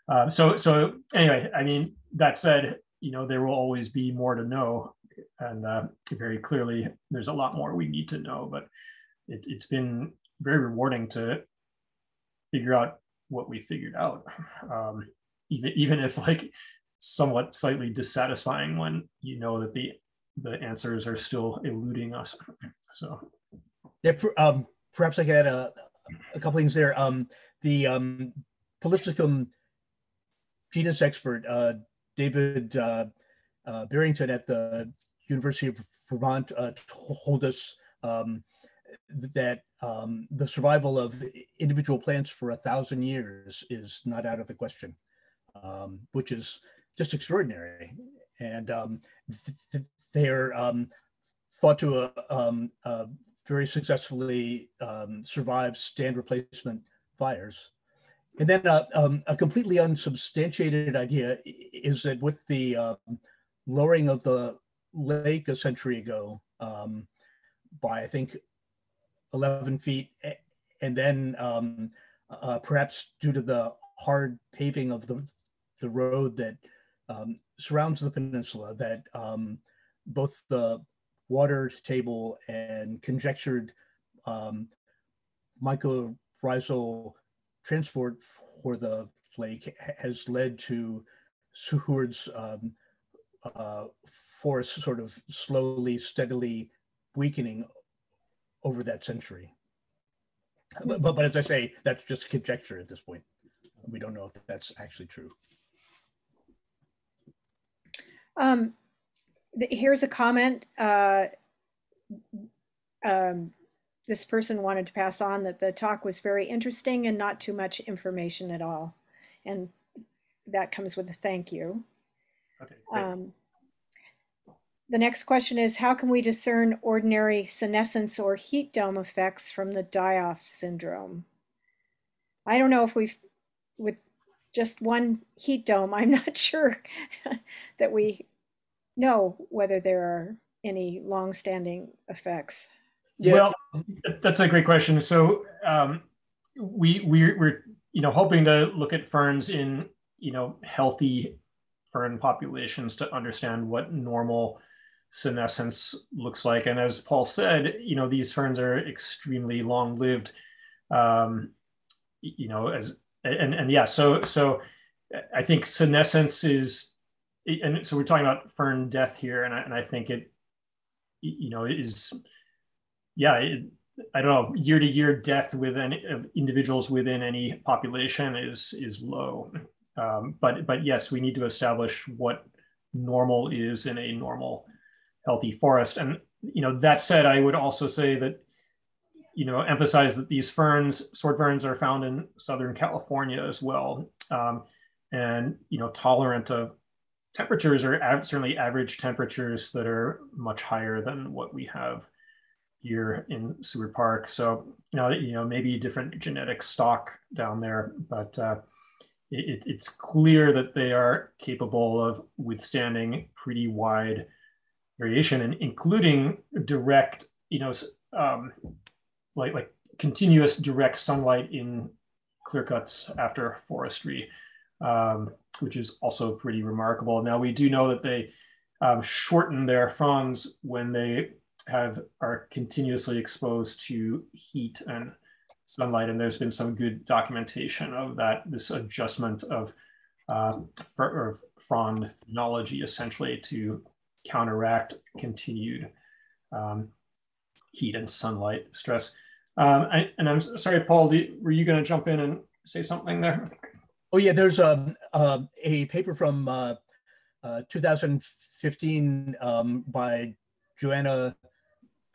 Um, so so anyway, I mean that said, you know there will always be more to know, and uh, very clearly there's a lot more we need to know. But it, it's been very rewarding to figure out what we figured out. Um, even even if like somewhat slightly dissatisfying when you know that the the answers are still eluding us. So Yeah, um, perhaps I could add a, a couple things there. Um, the um, genus expert, uh, David uh, uh, Barrington at the University of Vermont uh, told us um, that um, the survival of individual plants for a thousand years is not out of the question, um, which is just extraordinary. And um, th they're um, thought to uh, um, uh, very successfully um, survive stand replacement fires. And then uh, a completely unsubstantiated idea is that with the lowering of the lake a century ago by, I think, 11 feet. And then um, uh, perhaps due to the hard paving of the, the road that um, surrounds the peninsula, that um, both the water table and conjectured um, mycorrhizal transport for the lake has led to Seward's um, uh, forest sort of slowly, steadily weakening over that century. But, but, but as I say, that's just conjecture at this point. We don't know if that's actually true. Um, here's a comment. Uh, um, this person wanted to pass on that the talk was very interesting and not too much information at all. And that comes with a thank you. Okay, um, the next question is, how can we discern ordinary senescence or heat dome effects from the die-off syndrome? I don't know if we've, with just one heat dome, I'm not sure that we know whether there are any long-standing effects. Yeah. Well, that's a great question. So um, we we're, we're you know hoping to look at ferns in you know healthy fern populations to understand what normal senescence looks like. And as Paul said, you know, these ferns are extremely long lived. Um, you know, as and and yeah, so so I think senescence is, and so we're talking about fern death here, and I, and I think it, you know, is, yeah, it, I don't know, year to year death within of individuals within any population is is low, um, but but yes, we need to establish what normal is in a normal healthy forest. And you know, that said, I would also say that you know emphasize that these ferns, sword ferns, are found in Southern California as well, um, and you know, tolerant of temperatures are av- certainly average temperatures that are much higher than what we have here in Seward Park. So you know, you know, maybe different genetic stock down there, but uh, it, it's clear that they are capable of withstanding pretty wide variation and including direct, you know, um, like like continuous direct sunlight in clear cuts after forestry, um, which is also pretty remarkable. Now we do know that they um, shorten their fronds when they have are continuously exposed to heat and sunlight, and there's been some good documentation of that. This adjustment of uh, fr- frond phenology essentially to counteract continued um, heat and sunlight stress. Um, I, and I'm sorry, Paul, do, were you going to jump in and say something there? Oh yeah, there's um, uh, a paper from uh, uh, 2015 um, by Joanna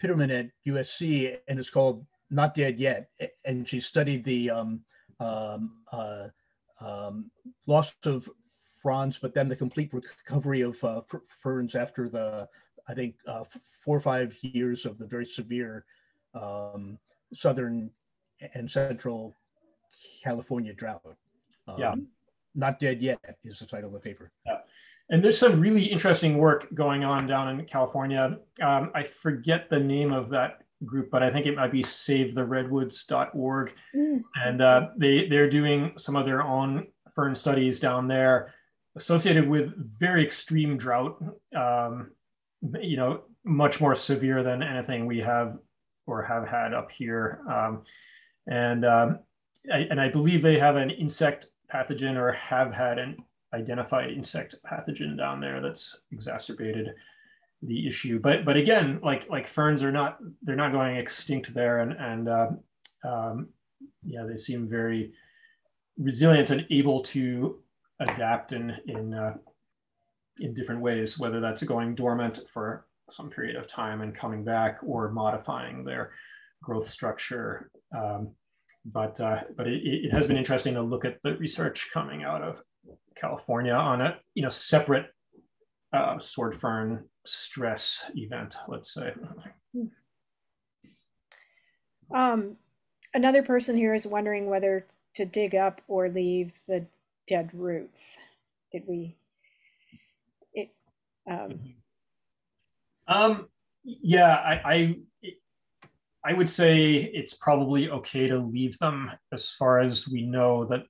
Pittermann at USC, and it's called "Not Dead Yet," and she studied the um, um, uh, um, loss of fronds, but then the complete recovery of uh, ferns after the, I think, uh, four or five years of the very severe um, southern and central California drought. Um, yeah. Not Dead Yet is the title of the paper. Yeah. And there's some really interesting work going on down in California. Um, I forget the name of that group, but I think it might be savetheredwoods.org. Mm. And uh, they, they're doing some of their own fern studies down there associated with very extreme drought, um, you know, much more severe than anything we have or have had up here. Um, and, um, I, and I believe they have an insect pathogen or have had an identified insect pathogen down there that's exacerbated the issue. But but again, like like ferns are not they're not going extinct there, and and uh, um, yeah, they seem very resilient and able to adapt in in uh, in different ways, whether that's going dormant for some period of time and coming back or modifying their growth structure. Um, but uh, but it, it, has been interesting to look at the research coming out of California on a you know separate uh, sword fern stress event, let's say. Um, another person here is wondering whether to dig up or leave the dead roots. Did we? It. Um, um yeah, I, I I would say it's probably okay to leave them as far as we know that.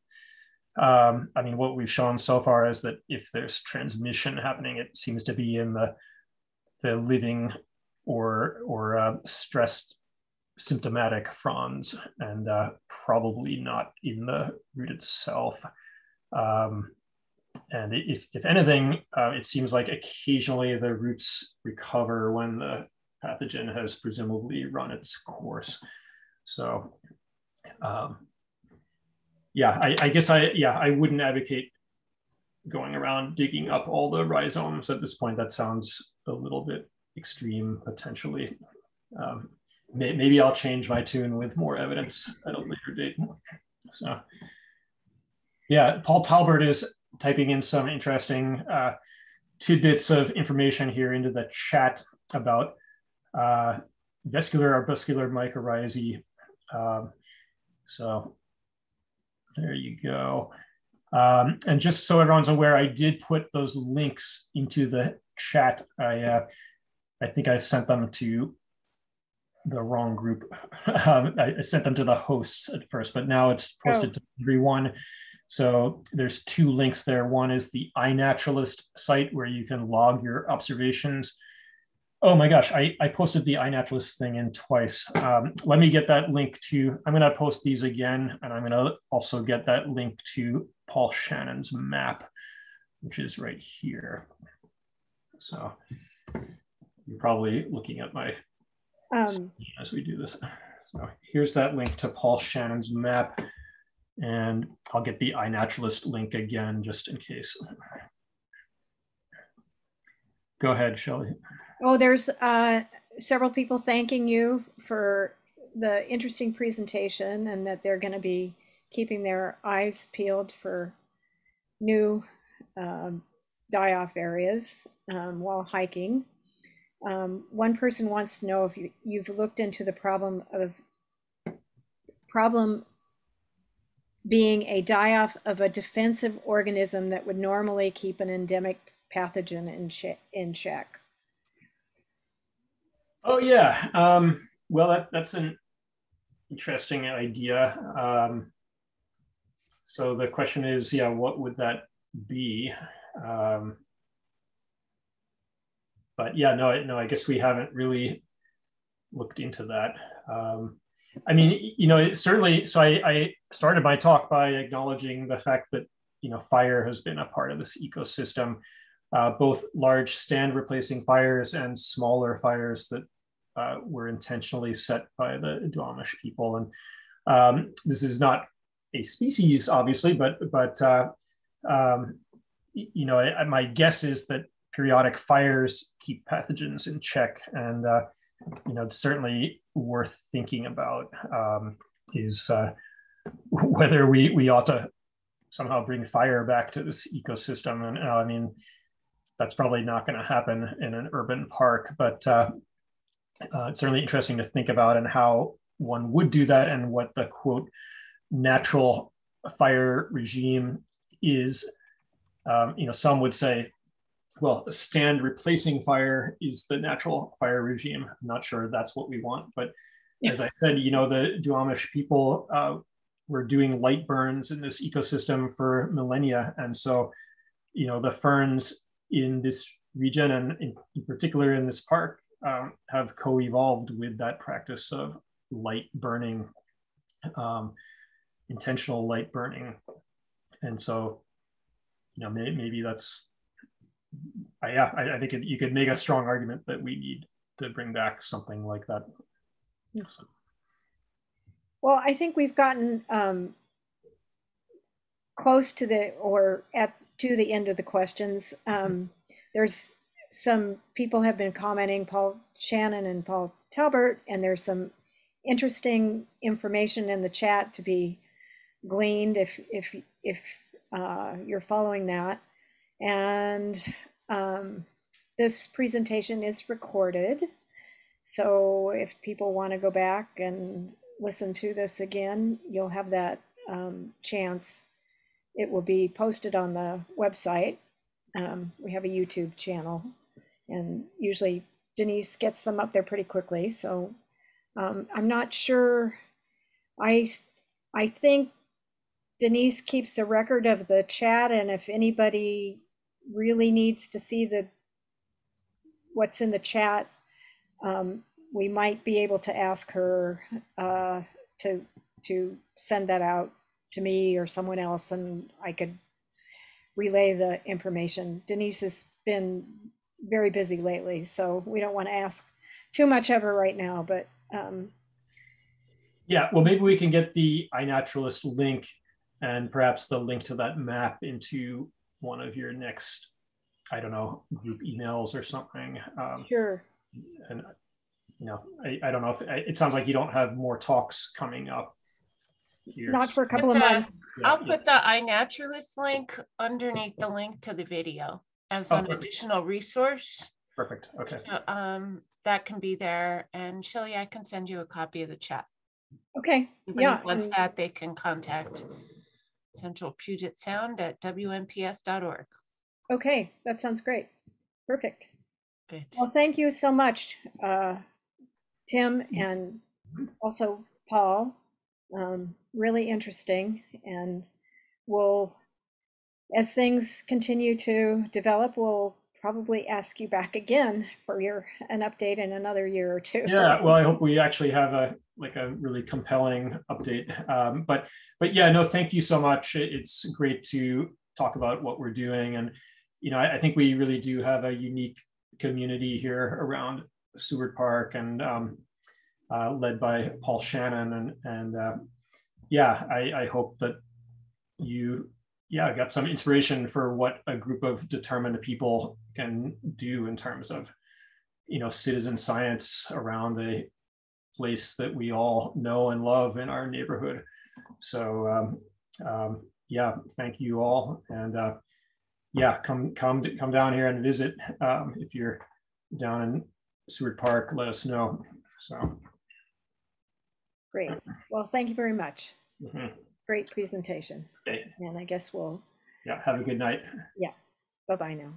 Um, I mean, what we've shown so far is that if there's transmission happening, it seems to be in the the living or or uh, stressed symptomatic fronds, and uh, probably not in the root itself. Um, and if, if anything, uh, it seems like occasionally the roots recover when the pathogen has presumably run its course. So, um, yeah, I, I, guess I yeah I wouldn't advocate going around digging up all the rhizomes at this point. That sounds a little bit extreme potentially. Um, may, maybe I'll change my tune with more evidence at a later date. So, yeah, Paul Talbert is typing in some interesting uh, tidbits of information here into the chat about uh, vesicular arbuscular mycorrhizae. Um, so there you go. Um, and just so everyone's aware, I did put those links into the chat. I uh, I think I sent them to the wrong group. um, I sent them to the hosts at first, but now it's posted oh. to everyone. So there's two links there. One is the iNaturalist site where you can log your observations Oh my gosh, I, I posted the iNaturalist thing in twice. Um, let me get that link to, I'm going to post these again, and I'm going to also get that link to Paul Shannon's map, which is right here. So you're probably looking at my um, as we do this. So here's that link to Paul Shannon's map, and I'll get the iNaturalist link again just in case. Go ahead, Shelley. Oh, there's uh, several people thanking you for the interesting presentation and that they're going to be keeping their eyes peeled for new um, die-off areas um, while hiking. Um, one person wants to know if you, you've looked into the problem of problem being a die-off of a defensive organism that would normally keep an endemic pathogen in, in check. Oh yeah. Um, well, that, that's an interesting idea. Um, so the question is, yeah, what would that be? Um, but yeah, no, no, I guess we haven't really looked into that. Um, I mean, you know, certainly. So I, I started my talk by acknowledging the fact that you know fire has been a part of this ecosystem uh, both large stand replacing fires and smaller fires that uh, were intentionally set by the Duwamish people. And um, this is not a species, obviously, but but uh, um, you know, I, my guess is that periodic fires keep pathogens in check, and uh, you know, certainly worth thinking about um, is uh, whether we we ought to somehow bring fire back to this ecosystem. And uh, I mean, that's probably not going to happen in an urban park, but uh, uh, it's certainly interesting to think about and how one would do that and what the quote natural fire regime is. Um, you know, some would say, well, stand replacing fire is the natural fire regime. I'm not sure that's what we want, but yeah. as I said, you know, the Duwamish people uh, were doing light burns in this ecosystem for millennia, and so, you know, the ferns in this region and in, in particular in this park um, have co-evolved with that practice of light burning, um, intentional light burning. And so, you know, may, maybe that's, I, yeah, I, I think it, you could make a strong argument that we need to bring back something like that. So. Well, I think we've gotten um, close to the, or at to the end of the questions. Um, there's some people have been commenting, Paul Shannon and Paul Talbert, and there's some interesting information in the chat to be gleaned if if if uh, you're following that. And um, this presentation is recorded. So if people want to go back and listen to this again, you'll have that um, chance. It will be posted on the website. Um, we have a YouTube channel, and usually Denise gets them up there pretty quickly. So um, I'm not sure. I I think Denise keeps a record of the chat, and if anybody really needs to see the what's in the chat, um, we might be able to ask her uh, to to send that out to me or someone else, and I could relay the information. Denise has been very busy lately, so we don't want to ask too much of her right now. But um, Yeah, well, maybe we can get the iNaturalist link and perhaps the link to that map into one of your next, I don't know, group emails or something. Um, sure, and you know, I, I don't know if it sounds like you don't have more talks coming up. here. not for a couple of the- months. Yeah, I'll yeah. put the iNaturalist link underneath the link to the video as Oh, an perfect. additional resource. Perfect. Okay. So, Um, that can be there and Shelly, I can send you a copy of the chat. Okay, Anybody yeah, who wants that, they can contact Central Puget Sound at WNPS.org. okay, that sounds great. Perfect. Good. Well, thank you so much, uh, Tim, and also Paul. Um, really interesting, and we'll, as things continue to develop, we'll probably ask you back again for your an update in another year or two. Yeah, well, I hope we actually have a like a really compelling update. Um, but but yeah, no, thank you so much. It's great to talk about what we're doing, and you know, I, I think we really do have a unique community here around Seward Park, and um, uh, led by Paul Shannon, and and uh, yeah, I, I hope that you yeah I got some inspiration for what a group of determined people can do in terms of you know citizen science around a place that we all know and love in our neighborhood so um, um, yeah thank you all and uh, yeah come come come down here and visit um, if you're down in seward park let us know so Great. Well, thank you very much. mhm. Great presentation. okay And I guess we'll, yeah have a good night Yeah. bye-bye now.